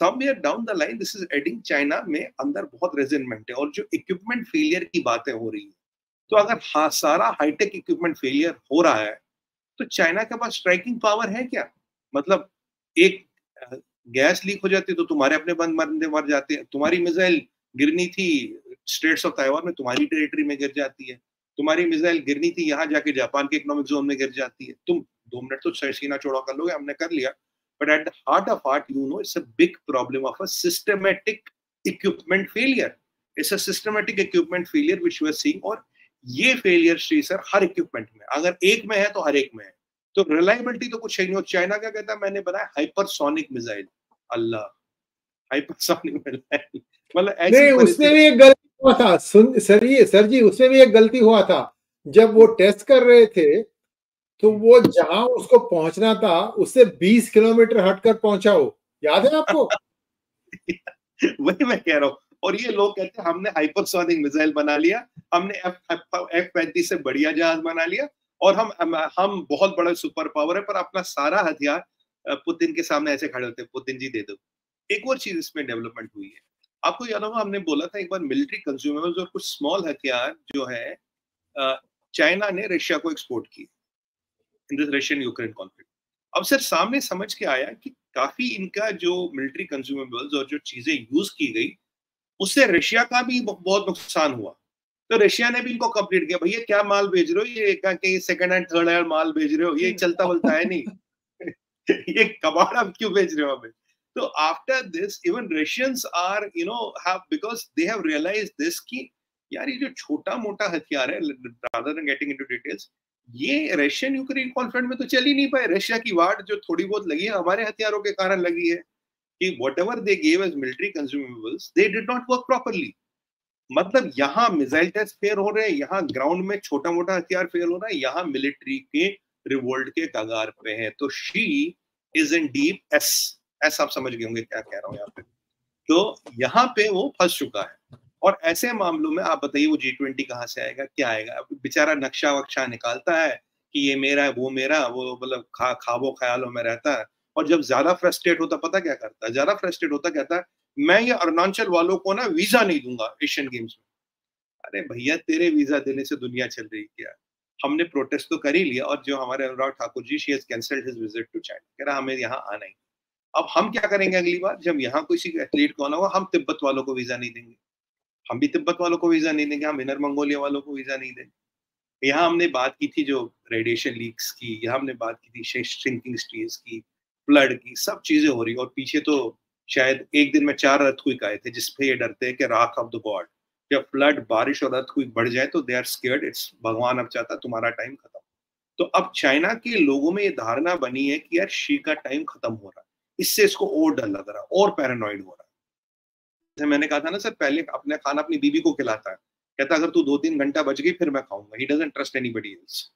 Somewhere down the line this is adding China में अंदर बहुत रेजिनमेंट है। और जो इक्विपमेंट फेलियर की बातें हो रही है। तो अगर हा, सारा हाईटेक इक्विपमेंट फेलियर हो रहा है तो चाइना के पास स्ट्राइकिंग पावर है क्या? मतलब एक गैस लीक हो जाती तो तुम्हारे अपने बंद मरने मर जाते तुम्हारी मिसाइल गिरनी थी स्टेट्स ऑफ़ ताइवान में, तुम्हारी टेरिटरी में गिर जाती है। तुम्हारी मिसाइल गिरनी थी यहाँ जाके जापान के इकोनॉमिक जोन में गिर जाती है। तुम दो मिनट तो सीना चौड़ा कर लोगे, हमने कर लिया। But at the heart of heart you know it's a big problem of a systematic equipment failure it's a systematic equipment failure which you are और ये फेलियर श्री सर हर इक्विपमेंट में, अगर एक में है तो हर एक में है। तो रिलायबिलिटी तो कुछ है नहीं हो चाइना क्या कहता है? मैंने बनाया हाइपरसोनिक मिसाइल अल्लाह। हाइपरसोनिक मिसाइल मतलब ऐसी उसमें भी एक गलती हुआ था। सुन सर ये सर जी उसमें भी एक गलती हुआ था। जब वो टेस्ट कर रहे थे तो वो जहाँ उसको पहुँचना था उससे 20 किलोमीटर हटकर पहुँचा हो याद है आपको? वही मैं कह रहा हूँ। और ये लोग कहते हैं हमने हाइपरसोनिक मिसाइल बना लिया हमने एफ़ पैंतीस से बढ़िया जहाज़ बना लिया और हम हम बहुत बड़ा सुपर पावर है पर अपना सारा हथियार पुतिन के सामने ऐसे खड़े होते हैं पुतिन जी दे दो। एक और चीज़ इसमें डेवलपमेंट हुई है। आपको याद होगा हमने बोला था एक बार मिलिट्री कंज्यूमेबल्स और कुछ स्मॉल हथियार जो है चाइना ने रशिया को एक्सपोर्ट किए in this Russian Ukraine conflict. अब सर सामने समझ के आया कि काफ़ी इनका जो मिलिट्री कंज्यूमेबल्स और जो चीज़ें यूज़ की गई उससे रशिया का भी बहुत नुकसान हुआ। तो रशिया ने भी इनको कंप्लीट किया भैया क्या माल भेज रहे हो? ये कहीं सेकंड हैंड थर्ड हैंड माल भेज रहे हो? ये चलता बोलता है नहीं। ये कबाड़ आप क्यों भेज रहे हो हमें? तो after this even Russians are you know have because they have realize this कि यार ये जो छोटा मोटा हथियार है rather than getting into details ये रशियन यूक्रेन कॉन्फ्लिक्ट में तो चल ही नहीं पाए। रशिया की वाट जो थोड़ी बहुत लगी है, हमारे हथियारों के कारण लगी है कि whatever they gave as military consumables they did not work properly मतलब यहाँ मिसाइल टेस्ट फेयर हो रहे हैं, यहाँ ग्राउंड में छोटा मोटा हथियार फेयर हो रहा है, यहाँ मिलिट्री के रिवोल्ट के कगार पे है। तो Xi is in deep S S आप समझ गए होंगे क्या कह रहा हूँ यहाँ पे। तो यहाँ पे वो फंस चुका है। और ऐसे मामलों में आप बताइए वो जी ट्वेंटी कहाँ से आएगा, क्या आएगा? बेचारा नक्शा वक्शा निकालता है कि ये मेरा है, वो मेरा वो मतलब खा, खाबो ख्यालों में रहता है। और जब ज़्यादा फ्रस्ट्रेट होता, पता क्या करता है? ज़्यादा फ्रस्ट्रेट होता, कहता है, मैं ये अरुणाचल वालों को ना वीज़ा नहीं दूँगा एशियन गेम्स में। अरे भैया, तेरे वीज़ा देने से दुनिया चल रही क्या? हमने प्रोटेस्ट तो कर ही लिया और जो हमारे Anurag Thakur ji Xi cancelled his visit to China कह रहा, हमें यहाँ आना ही अब हम क्या करेंगे अगली बार? जब यहाँ किसी एथलीट को आना होगा, हम तिब्बत वालों को वीज़ा नहीं देंगे। हम भी तिब्बत वालों को वीज़ा नहीं देंगे, हम इनर मंगोलिया वालों को वीज़ा नहीं देंगे। यहाँ हमने बात की थी जो रेडिएशन लीक्स की, यहाँ हमने बात की थी श्रिंकिंग स्टीज की फ्लड की, सब चीज़ें हो रही और पीछे तो शायद एक दिन में चार रथ हुई आए थे जिसपे ये डरते हैं कि राख ऑफ़ द गॉड जब फ्लड, बारिश और अर्थ कोई बढ़ जाए तो दे आर स्केर्ड इट्स भगवान अब चाहता तुम्हारा टाइम खत्म। तो अब चाइना के लोगों में ये धारणा बनी है कि यार शी का टाइम खत्म हो रहा है। इससे इसको और डर लग रहा है, और पैरानॉइड हो रहा है। जैसे मैंने कहा था ना, सर, पहले अपने खाना अपनी बीबी को खिलाता है। कहता अगर तू दो तीन घंटा बच गई, फिर मैं खाऊँगा। He doesn't trust anybody else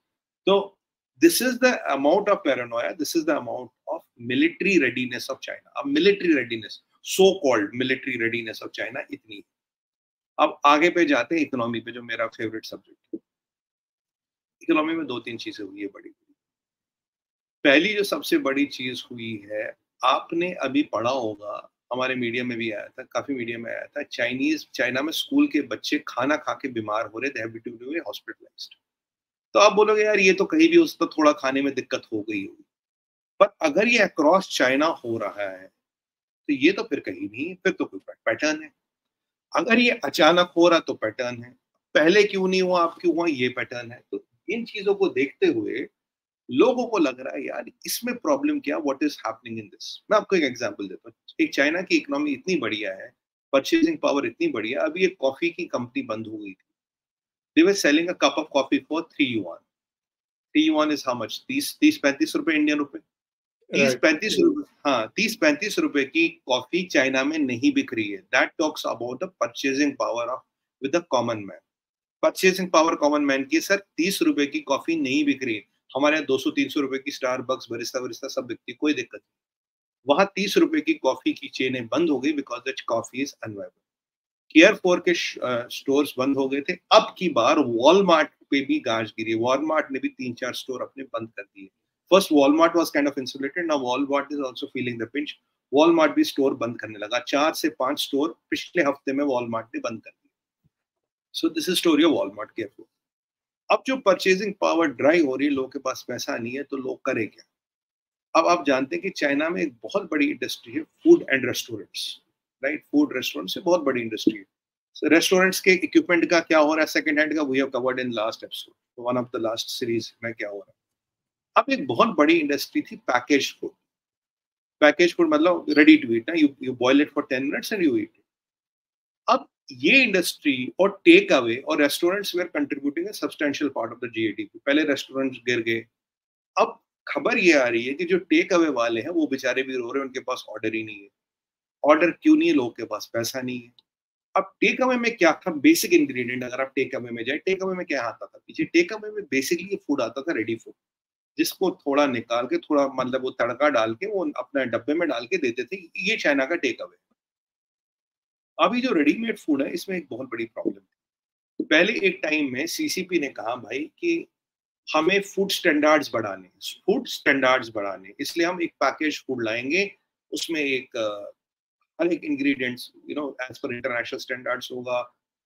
तो this is the amount of paranoia, this is the amount of military readiness of china अब military readiness so called military readiness of china इतनी अब आगे पे जाते हैं इकोनॉमी पे, जो मेरा फेवरेट सब्जेक्ट है। इकोनॉमी में दो तीन चीज़ें हुई है बड़ी पहली जो सबसे बड़ी चीज़ हुई है, आपने अभी पढ़ा होगा, हमारे मीडिया में भी आया था, काफ़ी मीडिया में आया था चाइनीज़ चाइना में स्कूल के बच्चे खाना खा के बीमार हो रहे थे हॉस्पिटलाइज्ड तो आप बोलोगे, यार, ये तो कहीं भी उसको थोड़ा खाने में दिक्कत हो गई होगी। पर अगर ये अक्रॉस चाइना हो रहा है तो ये तो फिर कहीं नहीं, फिर तो कोई पैटर्न है। अगर ये अचानक हो रहा तो पैटर्न है। पहले क्यों नहीं हुआ? अब क्यों हुआ? ये पैटर्न है। तो इन चीज़ों को देखते हुए लोगों को लग रहा है, यार, इसमें प्रॉब्लम क्या? What is happening in this मैं आपको एक एग्जांपल देता हूँ। एक चाइना की इकोनॉमी इतनी बढ़िया है परचेजिंग पावर इतनी बढ़िया, अभी एक कॉफ़ी की कंपनी बंद हो गई थी। They were selling a cup of coffee for three yuan. Three yuan is how much? तीस तीस, पैंतीस रुपए इंडियन रुपए। तीस पैंतीस रुपए हाँ तीस पैंतीस रुपए की कॉफ़ी चाइना में नहीं बिक रही है। That talks about the purchasing power of with common man purchasing power common man की सर तीस रुपए की कॉफ़ी नहीं बिक रही। है हमारे यहाँ दो सौ तीन सौ रुपए की स्टार बक्स बरिस्ता बरिस्ता सब बिकती कोई दिक्कत नहीं। वहाँ तीस रुपए की कॉफ़ी की चेनें बंद हो गई because that coffee is unviable Carrefour के स्टोर्स बंद हो गए थे। अब की बार वॉलमार्ट पे भी गाज गिरी वॉलमार्ट ने भी तीन चार स्टोर अपने बंद कर दिए first Walmart was kind of insulated now Walmart is also feeling the pinch Walmart भी स्टोर बंद करने लगा। चार से पाँच स्टोर पिछले हफ़्ते में वॉलमार्ट ने बंद कर दिए। So this is story of Walmart Carrefour अब जो परचेजिंग पावर ड्राई हो रही है, लोगों के पास पैसा नहीं है तो लोग करें क्या? अब आप जानते हैं कि चाइना में एक बहुत बड़ी इंडस्ट्री है food and restaurants right food restaurant से बहुत बड़ी इंडस्ट्री है। रेस्टोरेंट्स के इक्विपमेंट का क्या हो रहा है? सेकंड हैंड का we have covered in last episode one of the last series में क्या हो रहा है? अब एक बहुत बड़ी इंडस्ट्री थी पैकेज फ़ूड। पैकेज फ़ूड मतलब रेडी टू ईट ना you you boil it for 10 minutes and you eat अब ये इंडस्ट्री और टेक अवे और restaurants were contributing substantial part of the GDP पहले रेस्टोरेंट्स गिर गए। अब खबर ये आ रही है कि जो टेक अवे वाले हैं, वो बेचारे भी रो रहे हैं, उनके पास ऑर्डर ही नहीं है। ऑर्डर क्यों नहीं है लोगों के पास? पैसा नहीं है। अब टेक अवे में क्या था? बेसिक इंग्रेडिएंट अगर आप टेक अवे में जाए टेक अवे में क्या आता था? पीछे टेक अवे में बेसिकली फ़ूड आता था रेडी फ़ूड जिसको थोड़ा निकाल के, थोड़ा मतलब वो तड़का डाल के, वो अपने डब्बे में डाल के देते थे, ये चाइना का टेक अवे अभी जो रेडीमेड फ़ूड है, इसमें एक बहुत बड़ी प्रॉब्लम है। पहले एक टाइम में सीसीपी ने कहा भाई कि हमें फ़ूड स्टैंडर्ड्स बढ़ाने फ़ूड स्टैंडर्ड्स बढ़ाने इसलिए हम एक पैकेज फ़ूड लाएँगे, उसमें एक हर एक ingredients you know as per international standards होगा,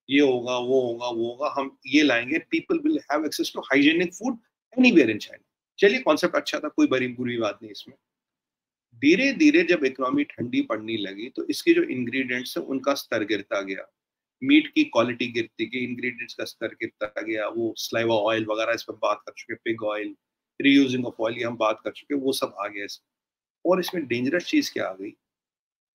ये होगा, वो होगा वो होगा, हम ये लाएँगे। People will have access to hygienic food anywhere in China चलिए कॉन्सेप्ट अच्छा था, कोई बड़ी बुरी बात नहीं इसमें। धीरे धीरे जब इकोनॉमी ठंडी पड़ने लगी तो इसके जो इंग्रेडिएंट्स है, उनका स्तर गिरता गया। मीट की क्वालिटी गिरती गई इंग्रेडिएंट्स का स्तर गिरता गया, वो स्लाइवा ऑयल वगैरह इस पर बात कर चुके pig oil reusing of oil हम बात कर चुके वो सब आ गया इसमें और इसमें डेंजरस चीज़ क्या आ गई?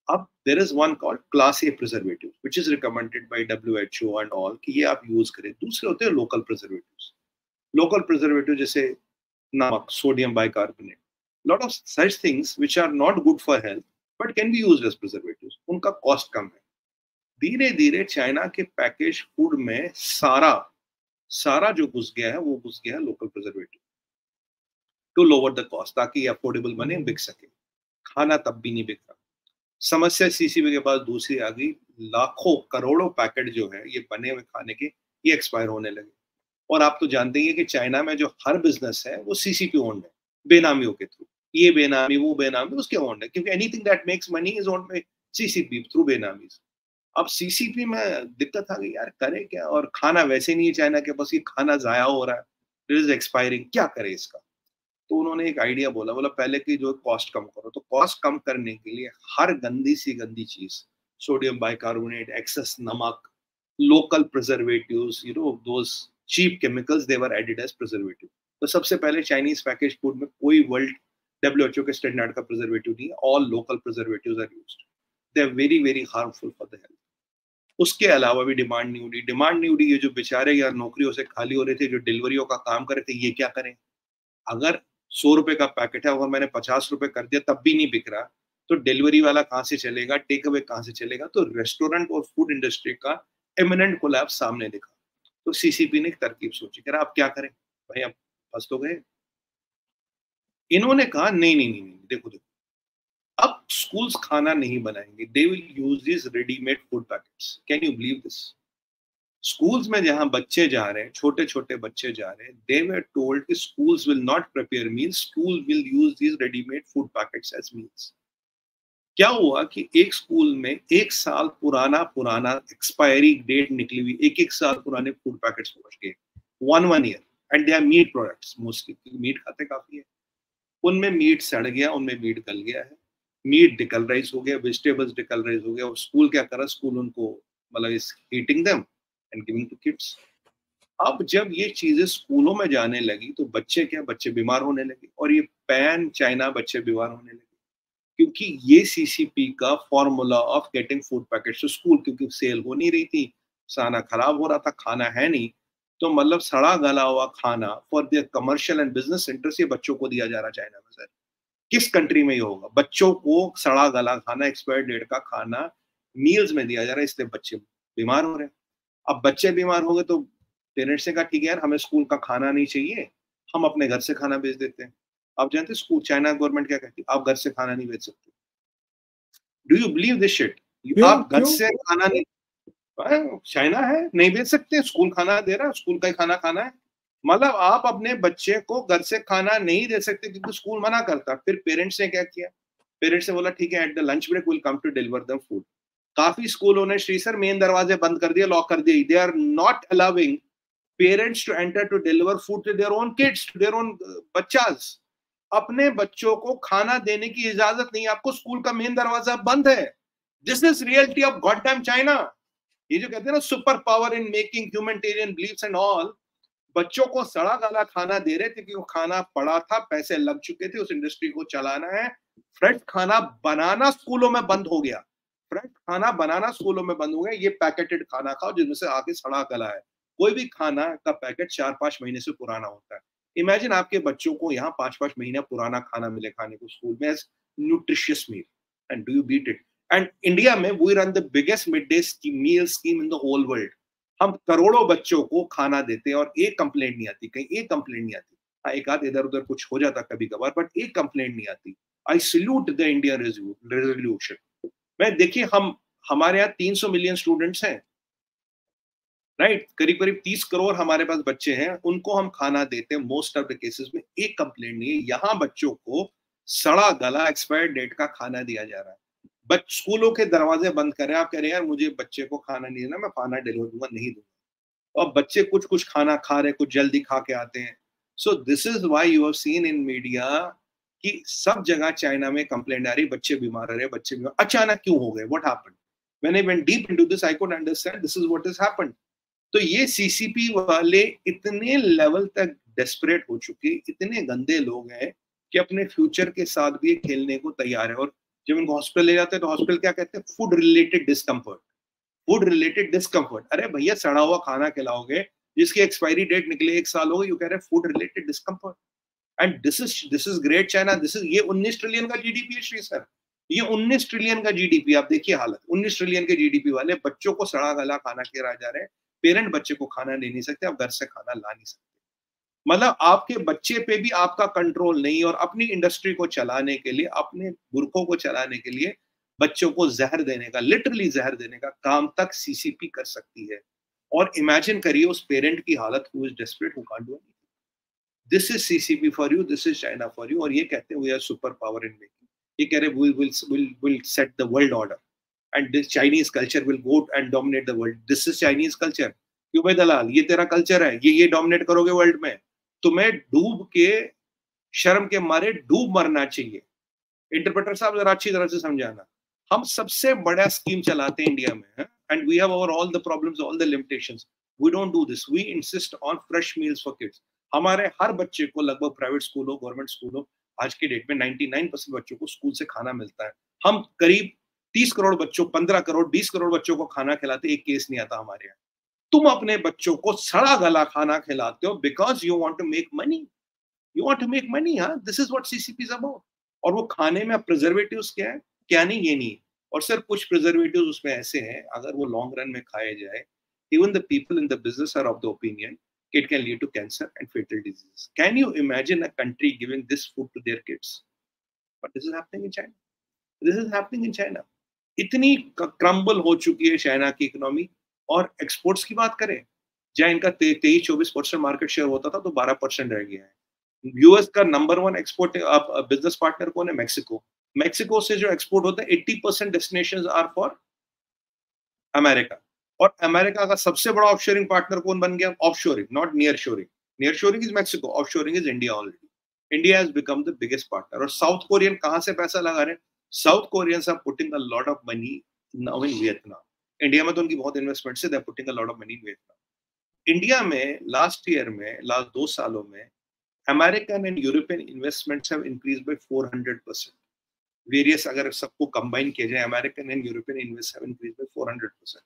अब there is one called class A preservative which is recommended by W H O and all कि ये आप यूज़ करें। दूसरे होते हैं लोकल प्रिजर्वेटिव लोकल प्रिजर्वेटिव जैसे नमक sodium bicarbonate lot of such things which are not good for health, but can be used as preservatives. उनका कॉस्ट कम है। धीरे धीरे चाइना के पैकेज फ़ूड में सारा सारा जो घुस गया है, वो घुस गया है local preservative to lower the cost ताकि अफोर्डेबल बने, बिक सके। खाना तब भी नहीं बिक रहा समस्या सीसीबी के पास दूसरी आ गई। लाखों, करोड़ों पैकेट जो है, ये बने हुए खाने के, ये एक्सपायर होने लगे। और आप तो जानते ही कि चाइना में जो हर बिज़नेस है, वो सीसीपी ओन्ड है, बेनामियों के थ्रू ये बेनामी, वो बेनामी, उसके ओन है, क्योंकि anything that makes money is own by CCP through benami अब सीसीपी में दिक्कत आ गई, यार, करे क्या? और खाना वैसे नहीं है चाइना के पास, ये खाना जाया हो रहा है। इट इज़ एक्सपायरिंग क्या करे इसका? तो उन्होंने एक आइडिया बोला बोला, पहले की जो कॉस्ट कम करो। तो कॉस्ट कम करने के लिए हर गंदी सी गंदी चीज़ सोडियम बाइकार्बोनेट एक्सेस नमक local preservatives you know cheap chemicals they're added as preservative तो सबसे पहले चाइनीज़ पैकेज फ़ूड में कोई वर्ल्ड WHO के स्टैंडर्ड का प्रिजर्वेटिव नहीं है all local preservatives are used they are very very harmful for the health उसके अलावा भी डिमांड नहीं उड़ी डिमांड नहीं उड़ी ये जो बेचारे यार नौकरियों से खाली हो रहे थे, जो डिलीवरियों का काम कर रहे थे, ये क्या करें? अगर सौ रुपए का पैकेट है, अगर मैंने पचास रुपए कर दिया, तब भी नहीं बिक रहा तो डिलीवरी वाला कहाँ से चलेगा? टेक अवे कहाँ से चलेगा? तो रेस्टोरेंट और फ़ूड इंडस्ट्री का इमिनेंट कोलैप सामने दिखा। तो सीसीपी ने एक तरकीब सोची आप क्या करें? भाई अब फंस तो गए। इन्होंने कहा, नहीं नहीं नहीं नहीं, देखो देखो, अब स्कूल्स खाना नहीं बनाएँगे। They will use this readymade food packets can you believe this schools में जहाँ बच्चे जा रहे हैं छोटे छोटे बच्चे जा रहे हैं दे वर टोल्ड कि schools will not prepare meals school will use this readymade food packets as meals क्या हुआ कि एक स्कूल में एक साल पुराना पुराना एक्सपायरी डेट निकली हुई एक एक साल पुराने फ़ूड पैकेट्स पहुँच गए। One one year and they are meat products mostly meat खाते काफ़ी है। उनमें मीट सड़ गया, उनमें मीट गल गया है। मीट डिकलराइज हो गया वेजिटेबल्स डिकलराइज हो गया। और स्कूल क्या करा? स्कूल उनको मतलब इस heating them and giving to kids अब जब ये चीज़ें स्कूलों में जाने लगी तो बच्चे क्या? बच्चे बीमार होने लगे। और ये पैन चाइना बच्चे बीमार होने लगे। क्योंकि ये सीसीपी का formula of getting food packet to school क्योंकि सेल हो नहीं रही थी, खाना खराब हो रहा था, खाना है नहीं तो मतलब सड़ा गला हुआ खाना for the commercial and business interest ये बच्चों को दिया जा रहा चाइना में सर किस कंट्री में ये होगा? बच्चों को सड़ा गला खाना एक्सपायर डेट का खाना मील्स में दिया जा रहा है, इसलिए बच्चे बीमार हो रहे हैं। अब बच्चे बीमार हो गए तो पेरेंट्स ने कहा, ठीक है यार, हमें स्कूल का खाना नहीं चाहिए, हम अपने घर से खाना भेज देते हैं। आप जानते स्कूल चाइना गवर्नमेंट क्या कहती है? आप घर से खाना नहीं भेज सकते। Do you believe this shit आप घर से खाना नहीं चाइना है नहीं भेज सकते स्कूल खाना दे रहा है स्कूल का ही खाना खाना है। मतलब आप अपने बच्चे को घर से खाना नहीं दे सकते क्योंकि स्कूल मना करता। फिर पेरेंट्स ने क्या किया? पेरेंट्स ने बोला ठीक है at the lunch break will come to deliver the food काफ़ी स्कूलों ने श्री सर मेन दरवाजे बंद कर दिए लॉक कर दिए। They are not allowing parents to enter to deliver food to their own kids to their own बच्चास। अपने बच्चों को खाना देने की इजाज़त नहीं। आपको स्कूल का मेन दरवाज़ा बंद है। This is reality of god time China ये जो कहते हैं ना super power in making humanitarian believes and all बच्चों को सड़ा गला खाना दे रहे थे कि वो खाना पड़ा था, पैसे लग चुके थे, उस इंडस्ट्री को चलाना है। फ्रेश खाना बनाना स्कूलों में बंद हो गया। फ्रेश खाना बनाना स्कूलों में बंद हो गया। ये पैकेटेड खाना खाओ जिसमें से आगे सड़ा गला है। कोई भी खाना का पैकेट चार पाँच महीने से पुराना होता है। इमेजिन आपके बच्चों को यहाँ पाँच पाँच महीने पुराना खाना मिले खाने को स्कूल में as nutritious meal and do you beat it and India में we run the biggest mid day meal scheme in the whole world हम करोड़ों बच्चों को खाना देते हैं और एक कंप्लेंट नहीं आती, कहीं एक कंप्लेंट नहीं आती। हाँ एक आध इधर उधर कुछ हो जाता कभी कभार बट एक कंप्लेंट नहीं आती। I salute the Indian resolution मैं देखिए, हम, हमारे यहाँ 300 मिलियन स्टूडेंट्स हैं। राइट करीब करीब 30 करोड़ हमारे पास बच्चे हैं, उनको हम खाना देते हैं। मोस्ट ऑफ़ द केसेस में एक कंप्लेंट नहीं है। यहाँ बच्चों को सड़ा गला एक्सपायर्ड डेट का खाना दिया जा रहा है। बच, स्कूलों के दरवाजे बंद कर रहे हैं। आप कह रहे हैं, यार, मुझे बच्चे को खाना नहीं देना, मैं खाना डिलीवर दूँगा, नहीं दूँगा। और बच्चे कुछ कुछ खाना खा रहे कुछ जल्दी खा के आते हैं। So this is why you have seen in media कि सब जगह चाइना में कंप्लेंट आ रही, बच्चे बीमार रहे बच्चे बीमार। अचानक क्यों हो गए? What happened when I went deep into this I could understand this is what is happened तो ये सीसीपी वाले इतने लेवल तक डेस्परेट हो चुके, इतने गंदे लोग हैं कि अपने फ्यूचर के साथ भी खेलने को तैयार है। और जब इनको हॉस्पिटल ले जाते हैं तो हॉस्पिटल क्या कहते हैं? Food related discomfort food related discomfort अरे भैया, सड़ा हुआ खाना खिलाओगे, जिसकी एक्सपायरी डेट निकले एक साल हो यू कह रहे food related discomfort and this is this is great China this is ये 19 ट्रिलियन का जीडीपी है श्री सर। ये 19 ट्रिलियन का जीडीपी आप देखिए हालत। 19 ट्रिलियन के जीडीपी वाले बच्चों को सड़ा गला खाना खिला जा रहे हैं। पेरेंट बच्चे को खाना ले नहीं सकते, आप घर से खाना ला नहीं सकते। मतलब आपके बच्चे पे भी आपका कंट्रोल नहीं और अपनी इंडस्ट्री को चलाने के लिए, अपने बुरखों को चलाने के लिए बच्चों को जहर देने का लिटरली जहर देने का काम तक सीसीपी कर सकती है। और इमेजिन करिए उस पेरेंट की हालत who is desperate who can't do this is CCP for you this is China for you और ये कहते हुए सुपर पावर इन मेकिंग ये कह रहे will will will set the world order and this Chinese culture will go and dominate the world this is Chinese culture क्यों भाई दलाल? ये तेरा कल्चर है। ये ये डोमिनेट करोगे वर्ल्ड में। तुम्हें डूब के, शर्म के मारे डूब मरना चाहिए। इंटरप्रेटर साहब जरा अच्छी तरह से समझाना। हम सबसे बड़ा स्कीम चलाते हैं इंडिया में and we have all the problems all the limitations we don't do this we insist on fresh meals for kids हमारे हर बच्चे को लगभग प्राइवेट स्कूल हो गवर्नमेंट स्कूल हो, आज के डेट में 99 परसेंट बच्चों को स्कूल से खाना मिलता है। हम करीब तीस करोड़ बच्चों, पंद्रह करोड़, बीस करोड़ बच्चों को खाना खिलाते, एक केस नहीं आता हमारे यहाँ। तुम अपने बच्चों को सड़ा गला खाना खिलाते हो because you want to make money you want to make money हाँ? This is what C C P और वो खाने में प्रिजर्वेटिव क्या है? क्या नहीं, ये नहीं। और सर कुछ प्रिजर्वेटिव उसमें ऐसे हैं, अगर वो लॉन्ग रन में खाए जाए even the people in the business are of the opinion it can lead to cancer and fatal disease can you imagine a country giving this food to their kids but this is happening in China this is happening in China इतनी क्रम्बल हो चुकी है चाइना की इकोनॉमी। और एक्सपोर्ट्स की बात करें, जहाँ इनका तेईस चौबीस परसेंट मार्केट शेयर होता था तो बारह परसेंट रह गया है। यूएस का number one export business partner कौन है? मेक्सिको। मेक्सिको से जो एक्सपोर्ट होता है, eighty percent destination are for America. और अमेरिका का सबसे बड़ा ऑफशोरिंग पार्टनर कौन बन गया? Offshoring not near shoring near shoring is Mexico offshoring is India already India has become the biggest partner और साउथ कोरियन कहाँ से पैसा लगा रहे हैं? South Koreans are putting a lot of money now in Vietnam India में तो उनकी बहुत इन्वेस्टमेंट से putting a lot of money in Vietnam India में लास्ट ईयर में लास्ट दो सालों में American and European investments have increase by 400 percent various अगर सबको कंबाइन किया जाए American and European invest have increase by 400 percent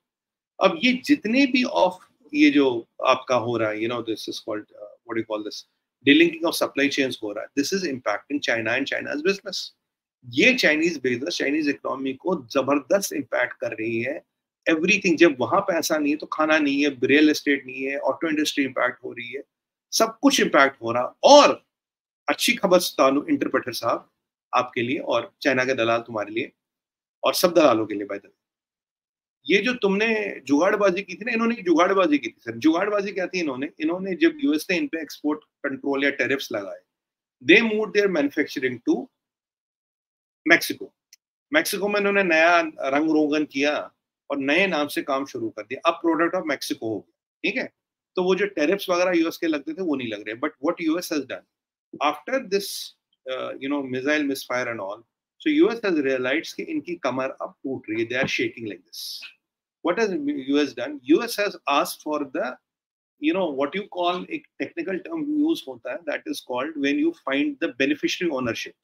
अब ये जितने भी ऑफ़ ये जो आपका हो रहा है you know this is called what you call this delinking of supply chains हो रहा है this is impacting China and China's business ये चाइनीज़ बिज़नेस चाइनीज़ इकोनॉमी को ज़बरदस्त इम्पैक्ट कर रही है। एवरीथिंग जब वहाँ पैसा नहीं है तो खाना नहीं है रियल एस्टेट नहीं है ऑटो इंडस्ट्री इम्पैक्ट हो रही है। सब कुछ इंपैक्ट हो रहा। और अच्छी खबर तालु इंटरप्रेटर साहब आपके लिए और चाइना के दलाल तुम्हारे लिए और सब दलालों के लिए बाय ये जो तुमने जुगाड़बाजी की थी ना, इन्होंने जुगाड़बाजी की थी सर जुगाड़बाजी क्या थी इन्होंने? इन्होंने जब यूएस ने इन पे एक्सपोर्ट कंट्रोल या टेरिफ्स लगाए they move their manufacturing to Mexico Mexico में इन्होंने नया रंग रोगन किया और नए नाम से काम शुरू कर दिया। अब प्रोडक्ट ऑफ़ मैक्सिको हो गया ठीक है? तो वो जो टेरिफ्स वगैरह यूएस के लगते थे वो नहीं लग रहे। But what US has done after this you know missile misfire and all so US has realized कि इनकी कमर अब टूट रही है। They are shaking like this what has US done? US has asked for the, you know, what you call a technical term use hota hai, that is called when you find the beneficiary ownership.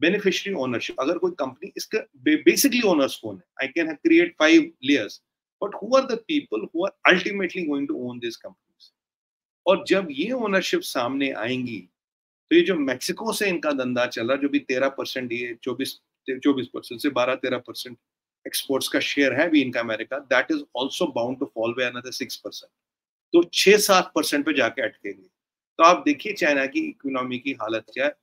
Beneficiary ownership अगर कोई कंपनी इसका basically owners कौन है? I can create five layers. But who are the people who are ultimately going to own these companies? और जब ये ओनरशिप सामने आएँगी तो ये जो मैक्सिको से इनका धंधा चल चला जो भी तेरह परसेंट ये चौबीस चौबीस परसेंट से बारह तेरह परसेंट एक्सपोर्ट्स का शेयर है भी इनका America that is also bound to fall by another six percent तो छह सात परसेंट पे जाके अटकेंगे तो आप देखिए चाइना की इकोनॉमी की हालत क्या है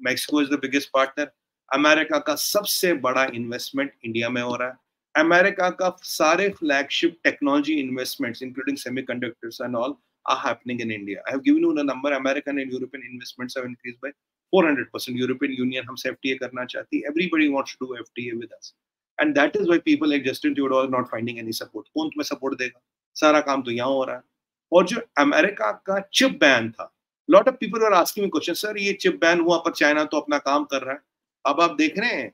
Mexico is the biggest partner America का सबसे बड़ा इन्वेस्टमेंट इंडिया में हो रहा है अमेरिका का सारे flagship technology investments including semiconductors and all are happening in India. I have given you the number. American and European investments have increased by 400%. European Union हमसे FTA करना चाहती. Everybody wants to do FTA with us. And that is why people like Justin Trudeau are not finding any support कौन तुम्हें सपोर्ट देगा सारा काम तो यहाँ हो रहा है और जो अमेरिका का चिप बैन था lot of people are asking me question sir ये चिप बैन हुआ, पर चाइना तो अपना काम कर रहा है। अब आप देख रहे हैं,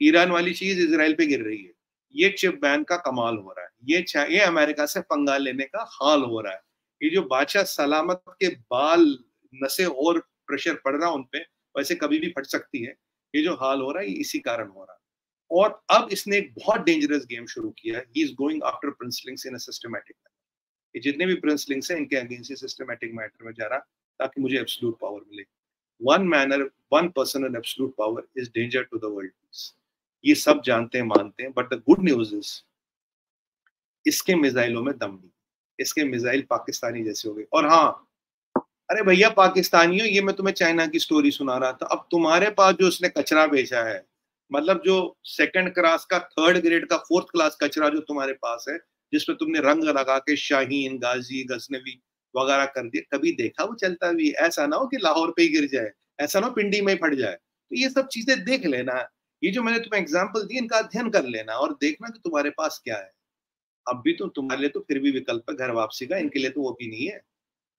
ईरान वाली चीज़ इसराइल पे गिर रही है। ये चिप बैन का कमाल हो रहा है। ये ये अमेरिका से पंगा लेने का हाल हो रहा है। ये जो बादशाह सलामत के बाल नशे और प्रेशर पड़ रहा है उनपे वैसे कभी भी फट सकती है। ये जो हाल हो रहा है इसी कारण हो रहा है। और अब इसने एक बहुत डेंजरस गेम शुरू किया है। He is going after princelings in a systematic ये जितने भी प्रिंसलिंग्स हैं, इनके अगेंस्ट सिस्टमैटिक मैटर में जा रहा ताकि मुझे एब्सोल्यूट पावर मिले। One manner one person and absolute power is danger to the world peace ये सब जानते हैं, मानते हैं but the good news is इसके मिसाइलों में दम नहीं। इसके मिसाइल पाकिस्तानी जैसे हो गए। और हाँ अरे भैया पाकिस्तानियों ये मैं तुम्हें चाइना की स्टोरी सुना रहा था। अब तुम्हारे पास जो उसने कचरा भेजा है मतलब जो सेकंड क्लास का थर्ड ग्रेड का फोर्थ क्लास कचरा जो तुम्हारे पास है जिसमें तुमने रंग लगा के शाहीन, गाजी, गजनवी वगैरह कर दिया कभी देखा वो चलता भी ऐसा ना हो कि लाहौर पे ही गिर जाए ऐसा ना हो पिंडी में ही फट जाए। तो ये सब चीज़ें देख लेना। ये जो मैंने तुम्हें एग्ज़ाम्पल दी इनका अध्ययन कर लेना और देखना कि तुम्हारे पास क्या है। अब भी तो तुम्हारे लिए तो फिर भी विकल्प है घर वापसी का इनके लिए तो वो भी नहीं है।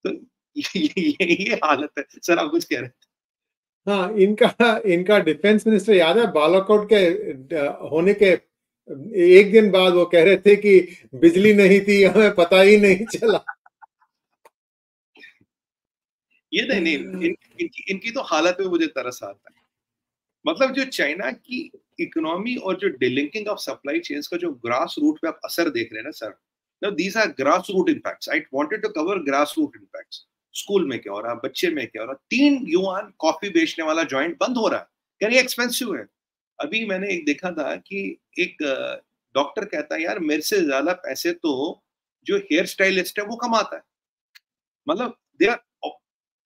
तो ये, ये, ये हालत है। सर आप कुछ कह रहे थे? हाँ इनका इनका डिफेंस मिनिस्टर याद है? बालाकोट के होने के एक दिन बाद वो कह रहे थे कि बिजली नहीं थी हमें पता ही नहीं चला। ये नहीं नहीं इन, इनकी इनकी तो हालत में मुझे तरस आता है। मतलब जो चाइना की इकोनॉमी और जो डिलिंकिंग ऑफ़ सप्लाई चेन्स का जो ग्रास रूट पे आप असर देख रहे हैं ना sir these are grass root impacts I wanted to cover grass root impacts school में क्या हो रहा है बच्चे में क्या हो रहा है? तीन युवान कॉफ़ी बेचने वाला जॉइंट बंद हो रहा है। कह रही एक्सपेंसिव है। अभी मैंने एक देखा था कि एक डॉक्टर कहता है यार मेरे से ज़्यादा पैसे तो जो हेयर स्टाइलिस्ट है वो कमाता है। मतलब दे आर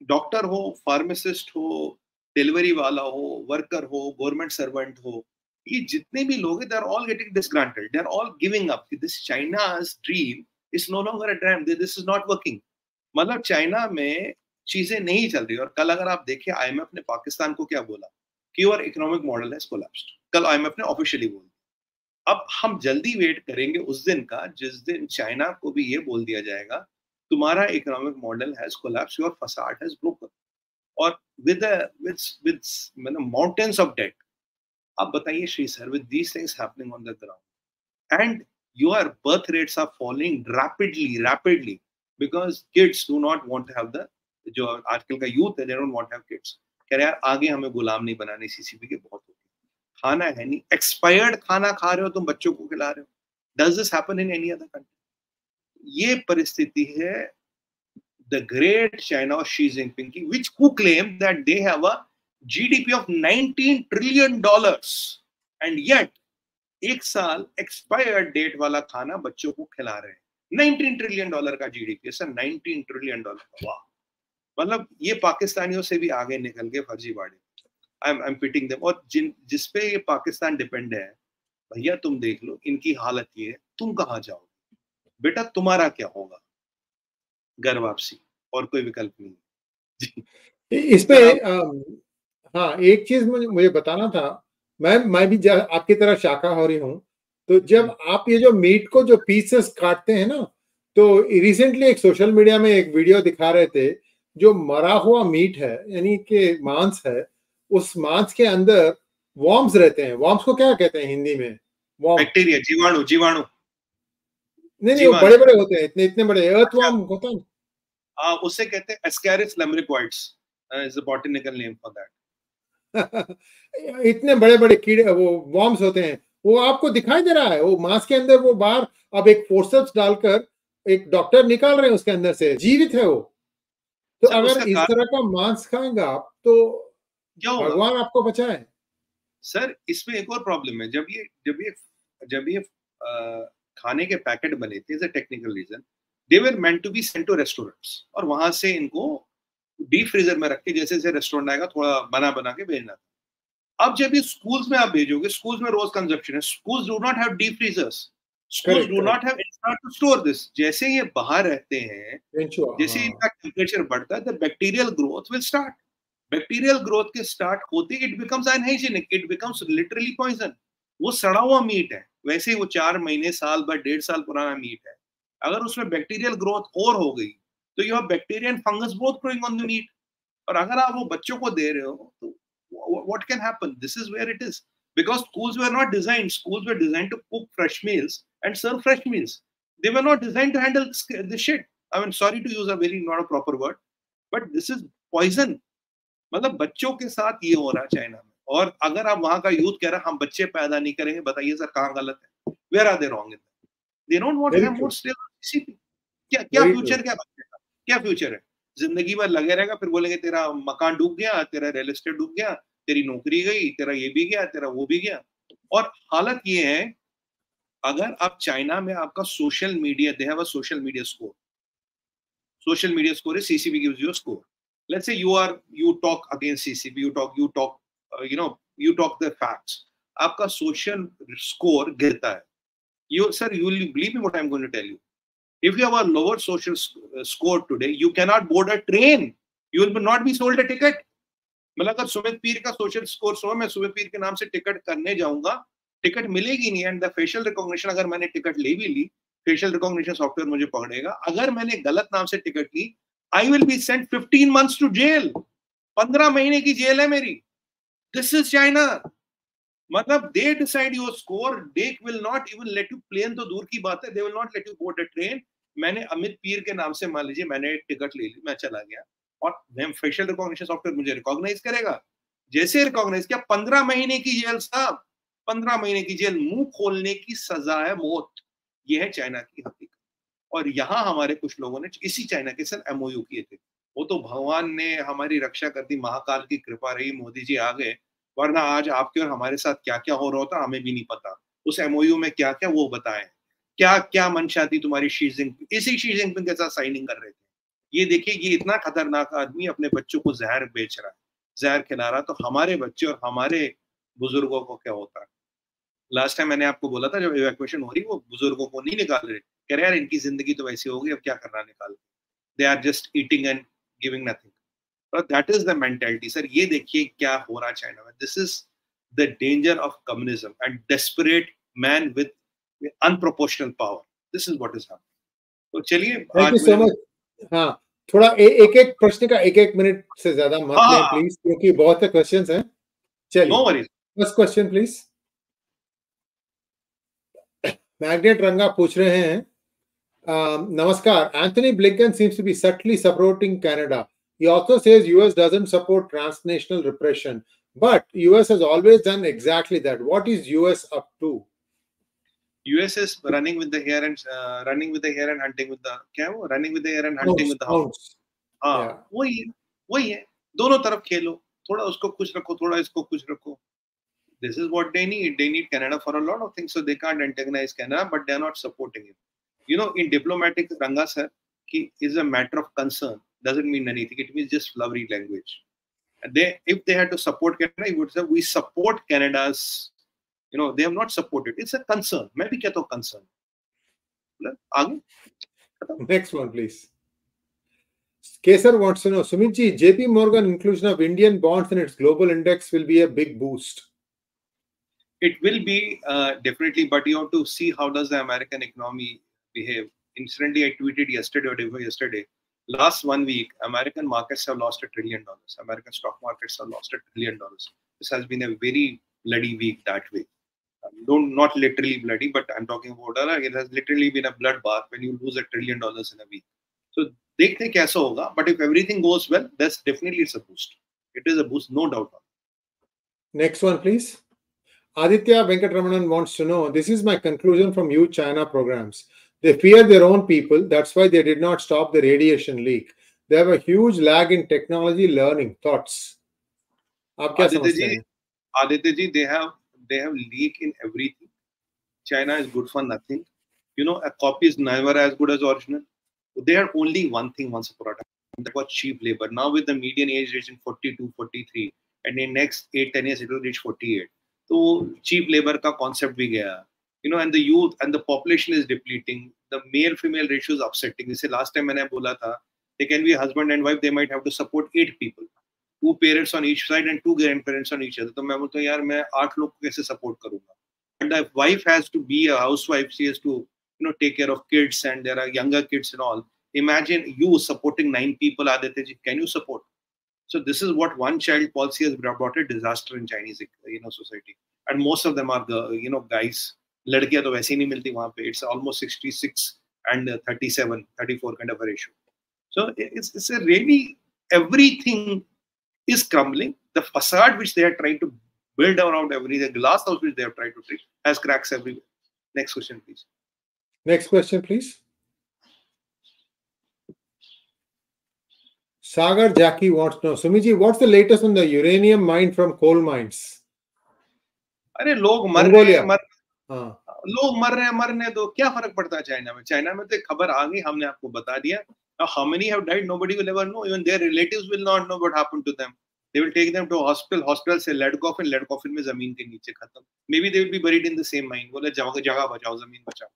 डॉक्टर हो, फार्मासिस्ट हो, डिलीवरी वाला हो, वर्कर हो, गवर्नमेंट सर्वेंट हो, ये जितने भी लोग हैं they are all getting disgruntled they are all giving up कि this China's dream is no longer a dream this is not working मतलब चाइना में चीज़ें नहीं चल रही और कल अगर आप देखिए आईएमएफ ने पाकिस्तान को क्या बोला? कि योर इकोनॉमिक मॉडल है कोलैप्स्ड कल आईएमएफ ने ऑफिशियली बोल अब हम जल्दी वेट करेंगे उस दिन का जिस दिन चाइना को भी ये बोल दिया जाएगा तुम्हारा economic model has collapse your facade has broken और विद विद विद मतलब माउंटेन्स ऑफ़ डेट अब बताइए Shri sir with these things happening on the ground and your birth rates are falling rapidly rapidly because kids do not want have the जो आजकल का यूथ है they don't want have kids कह रहे यार, आगे हमें गुलाम नहीं बनाने सीसीपी के बहुत होते खाना है नहीं एक्सपायर्ड खाना खा रहे हो, तुम बच्चों को खिला रहे हो। Does this happen in any other country ये परिस्थिति है द ग्रेट चाइना और शी जिनपिंग की which who claim that they have a GDP of 19 trillion dollars and yet एक साल एक्सपायर्ड डेट वाला खाना बच्चों को खिला रहे हैं। 19 ट्रिलियन डॉलर का जीडीपी सर 19 ट्रिलियन डॉलर वाह। मतलब ये पाकिस्तानियों से भी आगे निकल गए फर्जीवाड़े I am I am fitting them और जिन जिसपे ये पाकिस्तान डिपेंड है, भैया तुम देख लो, इनकी हालत ये है, तुम कहाँ जाओगे? बेटा तुम्हारा क्या होगा? घर वापसी और कोई विकल्प नहीं इस पे हाँ एक चीज़ मुझे मुझे बताना था। मैं मैं भी आपकी तरह शाकाहारी हूँ तो जब आप ये जो मीट को जो पीसेस काटते हैं ना तो रिसेंटली एक सोशल मीडिया में एक वीडियो दिखा रहे थे जो मरा हुआ मीट है यानी कि मांस है उस मांस के अंदर वॉर्म्स रहते हैं। वॉर्म्स को क्या कहते हैं हिंदी में? बैक्टीरिया जीवाणु जीवाणु। नहीं नहीं वो बड़े बड़े होते हैं इतने इतने बड़े। अर्थवर्म अच्छा। होता है। हाँ उससे कहते हैं Ascaris lumbricoides is the botanical name for that इतने बड़े बड़े कीड़े वो वॉर्म्स होते हैं। वो आपको दिखाई दे रहा है वो मांस के अंदर वो बाहर अब एक फोर्सेप्स डालकर एक डॉक्टर निकाल रहे हैं उसके अंदर से। जीवित है वो। तो अगर इस तरह का मांस खाएँगे आप तो क्या भगवान आपको बचाए। सर इसमें एक और प्रॉब्लम है। जब ये जब ये जब ये अ, खाने के पैकेट बने थे as technical reason they were meant to be sent to restaurants और वहाँ से इनको डीप फ्रीजर में रख के जैसे जैसे रेस्टोरेंट आएगा थोड़ा बना बना के भेजना था। अब जब ये स्कूल्स में आप भेजोगे स्कूल्स में रोज कंजप्शन है schools do not have deep freezers schools do not have to store this जैसे ये बाहर रहते हैं जैसे हाँ। इनका टेम्परेचर बढ़ता है the bacterial growth will start bacterial growth के स्टार्ट होते it becomes unhygienic it becomes literally poison वो सड़ा हुआ मीट है। वैसे ही वो चार महीने, साल भर डेढ़ साल पुराना मीट है। अगर उसमें बैक्टीरियल ग्रोथ और हो गई तो you have bacteria fungus growth growing on the meat और अगर आप वो बच्चों को दे रहे हो तो what can happen this is where it is because schools design schools and serve fresh meals they were not design to handle this shit I mean sorry to use a very not a proper word but this is मतलब बच्चों के साथ ये हो रहा है चाइना में। और अगर आप वहाँ का यूथ कह रहा है हम बच्चे पैदा नहीं करेंगे बताइए सर कहाँ गलत है? Where are they wrong in they don't want have true. More stable क्या क्या फ्यूचर क्या बच्चे का क्या फ्यूचर है? ज़िंदगी भर लगे रहेगा फिर बोलेंगे तेरा मकान डूब गया तेरा रियल एस्टेट डूब गया तेरी नौकरी गई तेरा ये भी गया तेरा वो भी गया। और हालत ये है अगर आप चाइना में आपका social media they have a social media score social media score is CCP you a score. Let's you you are you talk against you talk talk you you know you talk the facts आपका सोशल स्कोर गिरता है। You sir you will believe me what I am going to tell you if you have a lower social score today you can not board a train you will not be sold a ticket मतलब अगर सुमित पीर का सोशल स्कोर सो मैं सुमित पीर के नाम से टिकट करने जाऊँगा। टिकट मिलेगी नहीं एंड द फेशियल रिकॉग्निशन अगर मैंने टिकट ले भी ली फेशियल रिकॉग्निशन सॉफ्टवेयर मुझे पकड़ेगा। अगर मैंने गलत नाम से ticket Lee I will be sent 15 months to jail 15 महीने की जेल है मेरी। दिस इज़ चाइना मतलब they decide your score they will not even let you plane तो दूर की बात है. They will not let you board a train मैंने अमित पीर के नाम से, मान लीजिए, मैंने टिकट ले ली, मैं चला गया. और फेशियल रिकॉग्निशन सॉफ्टवेयर मुझे रिकॉग्नाइज करेगा. जैसे रिकॉग्नाइज किया, पंद्रह महीने की जेल, साहब. पंद्रह महीने की जेल, मुँह खोलने की सजा है मौत. ये है चाइना की हकीकत. और यहाँ हमारे कुछ लोगों ने, इसी चाइना के साथ एमओयू किए थे. वो तो भगवान ने हमारी रक्षा कर दी, महाकाल की कृपा रही, मोदी जी आ गए. वरना आज आपके और हमारे साथ क्या क्या हो रहा होता, हमें भी नहीं पता। उस एमओयू में क्या क्या वो बताएँ। क्या क्या मंशा थी तुम्हारी शी जिनपिंग इसी शी जिनपिंग के साथ साइनिंग कर रहे थे? ये देखिए ये इतना खतरनाक आदमी अपने बच्चों को जहर बेच रहा है, जहर खिला रहा तो हमारे बच्चे और हमारे बुज़ुर्गों को क्या होता? है लास्ट टाइम मैंने आपको बोला था, जब इवैक्यूएशन हो रही, वो बुज़ुर्गों को नहीं निकाल रहे। कह रहे, यार, इनकी ज़िंदगी तो वैसी होगी, अब क्या करना निकाल they are just eating and giving nothing that is the mentality sir ये देखिए क्या हो रहा चाइना में this is the danger of communism and desperate man with unproportional power this is what is happening तो चलिए आज हाँ थोड़ा ए, एक एक प्रश्न का एक एक मिनट से ज़्यादा मत हाँ। प्लीज़ क्योंकि बहुत से क्वेश्चन हैं। चलिए। No worries first question please magnet Ranga पूछ रहे हैं नमस्कार। Antony Blinken seems to be subtly supporting Canada He also says US doesn't support transnational repression, but US has always done exactly that. What is US up to? US is running with the hare and uh, running with the hare and hunting with the क्या है वो running with the hare and hunting with the hound Hounds. हाँ Yeah. वही है वही है दोनों तरफ खेलो थोड़ा उसको खुश रखो थोड़ा इसको खुश रखो this is what they need they need Canada for a lot of things so they can't antagonize Canada but they are not supporting it you know in diplomatic ranga sir ki is a matter of concern doesn't mean anything it means just flowery language and they if they had to support Canada he would say we support Canada's you know they have not supported it's a concern मैं भी कहता हूँ concern मतलब आगे Next one, please. Kesar wants to know, Sumitji, JP Morgan inclusion of Indian bonds in its global index will be a big boost. it will be uh, definitely but you have to see how does the american economy behave incidentally i tweeted yesterday or day before yesterday last one week american markets have lost a trillion dollars american stock markets have lost a trillion dollars this has been a very bloody week that way don't not literally bloody, but I'm talking about uh, it has literally been a bloodbath when you lose a trillion dollars in a week. So देखते कैसा होगा, but if everything goes well, that's definitely it's a boost. It is a boost, no doubt. Next one, please. Aditya Venkatramanan wants to know this is my conclusion from you China programs. They fear their own people. That's why they did not stop the radiation leak. They have a huge lag in technology learning. Thoughts? आप क्या समझते हैं? Aditya ji, they have they have leak in everything. China is good for nothing. You know, a copy is never as good as original. They had only one thing once upon a time. That was cheap labor. Now with the median age reaching 42, 43, and in next 8, 10 years it will reach 48. तो चीप लेबर का कॉन्सेप्ट भी गया you know and the youth and the population is depleting the male female ratio is upsetting जैसे लास्ट टाइम मैंने बोला था they can be husband and wife they might have to support eight people two parents on each side and two grandparents on each other तो मैं बोलता हूँ यार मैं आठ लोग को कैसे सपोर्ट करूंगा and the wife has to be a housewife she has to you know take care of kids and there are younger kids and all imagine you supporting nine people aditya ji can you support so this is what one child policy has brought a disaster in chinese you know society and most of them are the you know guys लड़कियाँ तो वैसे ही नहीं मिलती वहाँ पे। It's almost sixty six and thirty seven thirty four kind of ratio so it's it's a really everything is crumbling the facade which they are trying to build around every the glass house which they are trying to trick has cracks everywhere next question please next question please Sagar Jackie wants to know, ji, what's the latest on the uranium mine from coal mines? अरे लोग मर रहे मर लोग मर रहे हैं मरने दो क्या फ़र्क पड़ता है चाइना में चाइना में तो खबर आ गई हमने आपको बता दिया Now, how many have died nobody will ever know even their relatives will not know what happened to them they will take them to hospital hospital से lead coffin lead coffin में ज़मीन के नीचे खत्म maybe they will be buried in the same mine बोले जगह जगह बचाओ ज़मीन बचाओ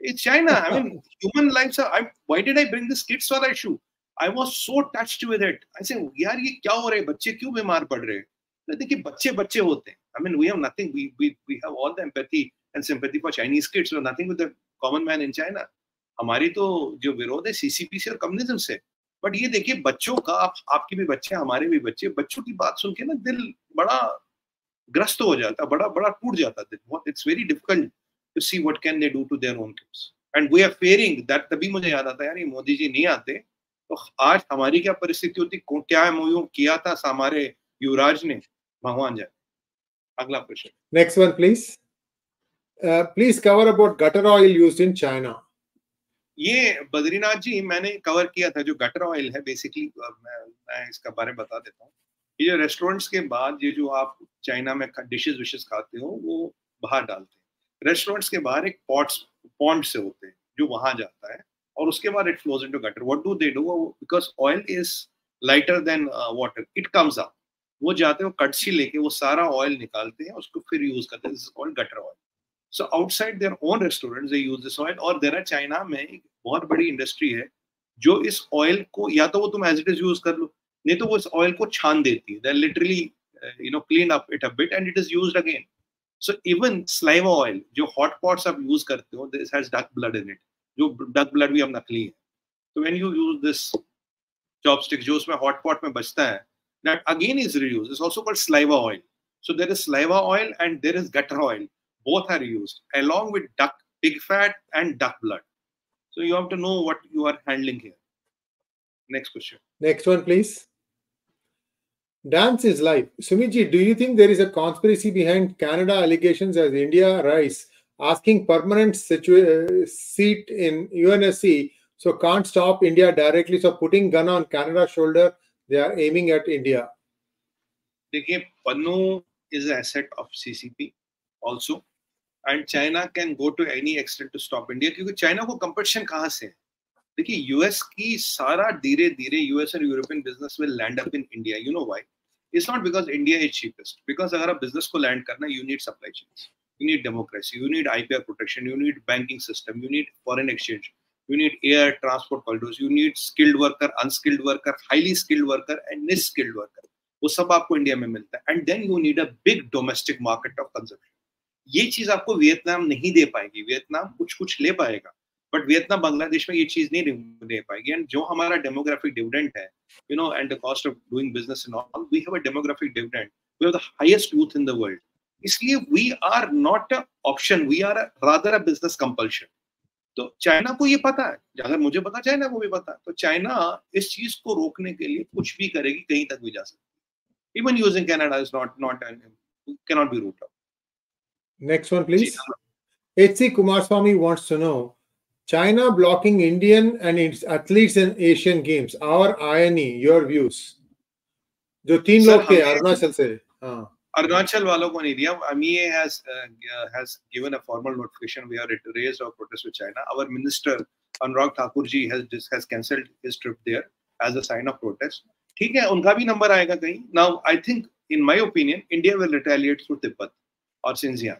it's china i mean human lives are I, why did i bring this kids वाला issue i was so touched with it i say यार ये क्या हो रहा है बच्चे क्यों बीमार पड़ रहे हैं देखिए बच्चे बच्चे होते हैं I mean, we have nothing. We, we, we have all the empathy and sympathy for Chinese kids, but nothing with the common man in China. हमारी तो जो विरोध है सीसीपी से और कम्युनिज्म से। बट ये देखिए बच्चों का आप, आपके भी बच्चे हमारे भी बच्चे बच्चों की बात सुन के ना दिल बड़ा ग्रस्त हो जाता बड़ा बड़ा टूट जाता दिल। It's very difficult to see what can they do to their own kids and we are fearing that तभी मुझे याद आता यार ये मोदी जी नहीं आते। तो आज हमारी क्या परिस्थिति होती? क्या एमओयू किया था हमारे युवराज ने? भगवान जाए अगला प्रश्न। Next one please please cover about gutter oil used in China ये बद्रीनाथ जी मैंने कवर किया था जो गटर ऑयल है बेसिकली मैं, मैं इसका बारे में बता देता हूँ। ये जो रेस्टोरेंट्स के बाद ये जो आप चाइना में डिशेस विशेस खाते हो वो बाहर डालते हैं। रेस्टोरेंट्स के बाहर एक पॉट्स पॉन्ड से होते हैं जो वहाँ जाता है और उसके बाद it flows into gutter what do they do because oil is lighter than water it comes up वो जाते हैं कटसी लेके वो सारा ऑयल निकालते हैं उसको फिर यूज़ करते हैं। This is called gutter oil so outside their own restaurant they use this oil और देर चाइना में एक बहुत बड़ी इंडस्ट्री है, जो इस ऑयल को, या तो वो तुम एज इट इज़ यूज़ कर लो, नहीं तो वो इस ऑयल को छान देती है literally you know clean up it a bit and it is used again so even saliva oil जो हॉट पॉट्स आप यूज़ करते हो this has duck blood in it जो डक ब्लड भी हम नकली है तो when you use this chopstick जो उसमें हॉट पॉट में बचता है, that again is reused. It's also called saliva oil. So there is saliva oil and there is gutter oil. Both are used along with duck, pig fat and duck blood. So you have to know what you are handling here. Next question. Next one, please. Dance is life. Sumiji, do you think there is a conspiracy behind Canada allegations as India rise, asking permanent situa- seat in UNSC, so can't stop India directly, so putting gun on Canada's shoulder they are aiming at India? देखिए Pannu is an asset of CCP And China can go to any extent to stop India क्योंकि चाइना को कंपटीशन कहाँ से है? देखिए यूएस की सारा धीरे धीरे यूएस और European business will land up in India you know why is not because India is cheapest because अगर आप बिज़नेस को लैंड करना you need supply chain you need democracy you need IPR protection you need banking system you need foreign exchange you need air transport corridor you need skilled worker unskilled worker highly skilled worker and unskilled worker वो सब आपको इंडिया में मिलता है. And then you need a big domestic market of consumption ये चीज़ आपको वियतनाम नहीं दे पाएगी। वियतनाम कुछ कुछ ले पाएगा बट वियतनाम बांग्लादेश में ये चीज़ नहीं दे पाएगी। एंड जो हमारा डेमोग्राफिक डिविडेंड है you know and the cost of doing business in all we have a demographic dividend we have the highest youth in the world इसलिए we are not a option we are rather a business compulsion तो चाइना को ये पता है। अगर मुझे पता, चाइना को भी पता है। तो चाइना इस चीज़ को रोकने के लिए कुछ भी करेगी, कहीं तक भी जा सकती even using Canada is not not cannot be ruled out. next one please hc kumarswamy wants to know china blocking indian and its athletes in asian games our irony your views जो तीन लोग थे अरुणाचल से हाँ Arunachal walo ko nahi diya. MEA has uh, has given a formal notification. We are raised our protest with China. Our minister Anurag Thakur ji has has cancelled his trip there as a sign of protest. ठीक है उनका भी नंबर आएगा कहीं now I think in my opinion India will retaliate through Tibet और सिंजिया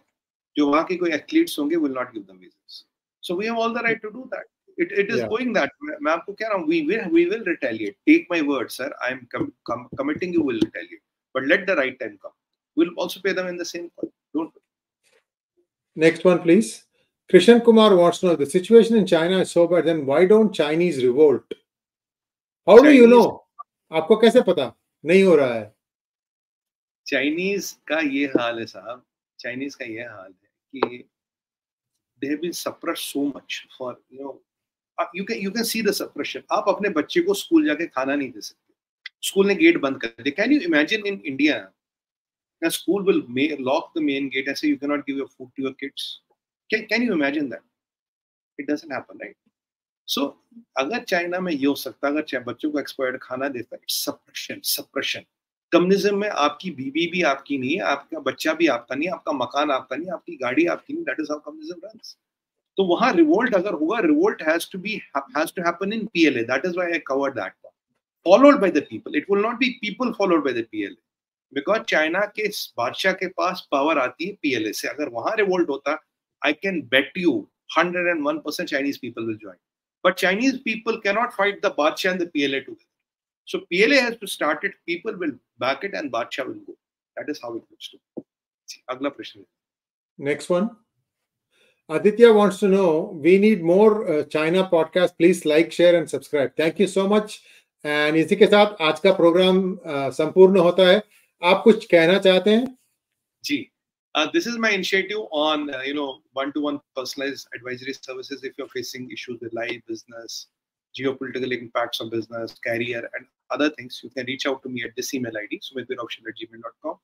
जो वहाँ के कोई एथलीट्स होंगे will not give them visa so we have all the right to do that it it is going that मैं आपको कह रहा हूँ we will we will retaliate take my word sir I am committing you will retaliate but let the right time come will also pay them in the same don't next one please Krishna Kumar wants no the situation in China is so bad then why don't Chinese revolt how do you know आपको कैसे पता? नहीं हो रहा है। चाइनीज़ का ये हाल है साहब। चाइनीज़ का ये हाल है। कि they've been suppress so much for you know you can you can see the suppression आप अपने बच्चे को स्कूल जाके खाना नहीं दे सकते। स्कूल ने गेट बंद कर दिया। Can you imagine in India school will lock the main gate ऐसे you can not give your food to your kids can you imagine that it doesn't happen right so अगर चाइना में ये हो सकता है, अगर बच्चों को एक्सपायर्ड खाना देता है सप्रेशन सप्रेशन कम्युनिज्म में आपकी बीबी भी आपकी नहीं है, आपका बच्चा भी आपका नहीं आपका मकान आपका नहीं आपकी गाड़ी आपकी नहीं that is how communism runs तो वहाँ रिवोल्ट अगर होगा revolt has to be has to happen in PLA that is why I covered that followed by the people. It will not be people followed by the PLA because China के बादशाह के पास पावर आती है पीएलए से। अगर वहाँ रिवोल्ट होता I can bet you hundred and one percent Chinese people will join but Chinese people cannot fight the बादशाह and the PLA together So PLA has to start it. People will back it, and Badshah will go. That is how it looks to. Agla prashn. Next one. Aditya wants to know we need more uh, China podcast. Please like, share, and subscribe. Thank you so much. And इसी के साथ आज का प्रोग्राम uh, संपूर्ण होता है आप कुछ कहना चाहते हैं जी this is my initiative on you know one to one personalised advisory services if you are facing issues with life business geopolitical impacts on business, career, and other things, you can reach out to me at this email ID, sumitviroption@gmail.com.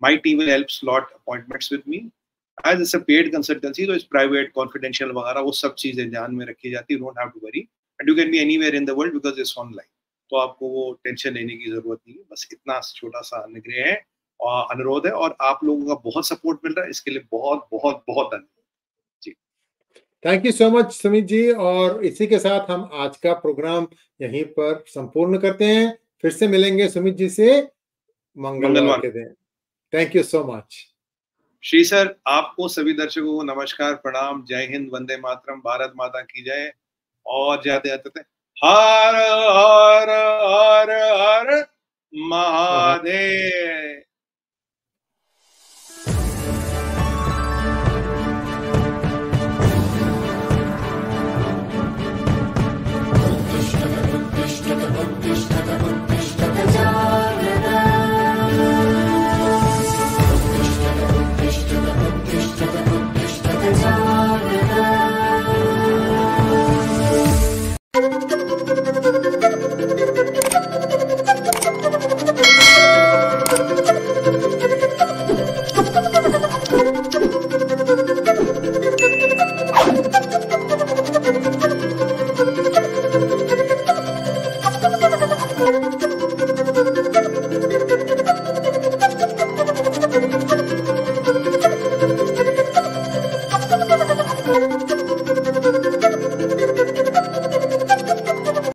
My team will help slot appointments with me. As it's a paid consultancy, so it's private, confidential, वगैरह वो सब चीज़ें ध्यान में रखी जाती. You don't have to worry, and you can be anywhere in the world because it's online. तो आपको वो टेंशन लेने की ज़रूरत नहीं है बस इतना छोटा सा अनुग्रह है और अनुरोध है और आप लोगों का बहुत सपोर्ट मिल रहा है इसके लिए बहुत बहुत बहुत धन्यवाद thank you so much Sumit ji और इसी के साथ हम आज का प्रोग्राम यहीं पर संपूर्ण करते हैं। फिर से मिलेंगे सुमित जी से मंगलवार के दिन। Thank you so much Shri sir आपको सभी दर्शकों को नमस्कार प्रणाम। जय हिंद वंदे मातरम भारत माता की जय। और जाते जाते हर हर हर हर महादेव।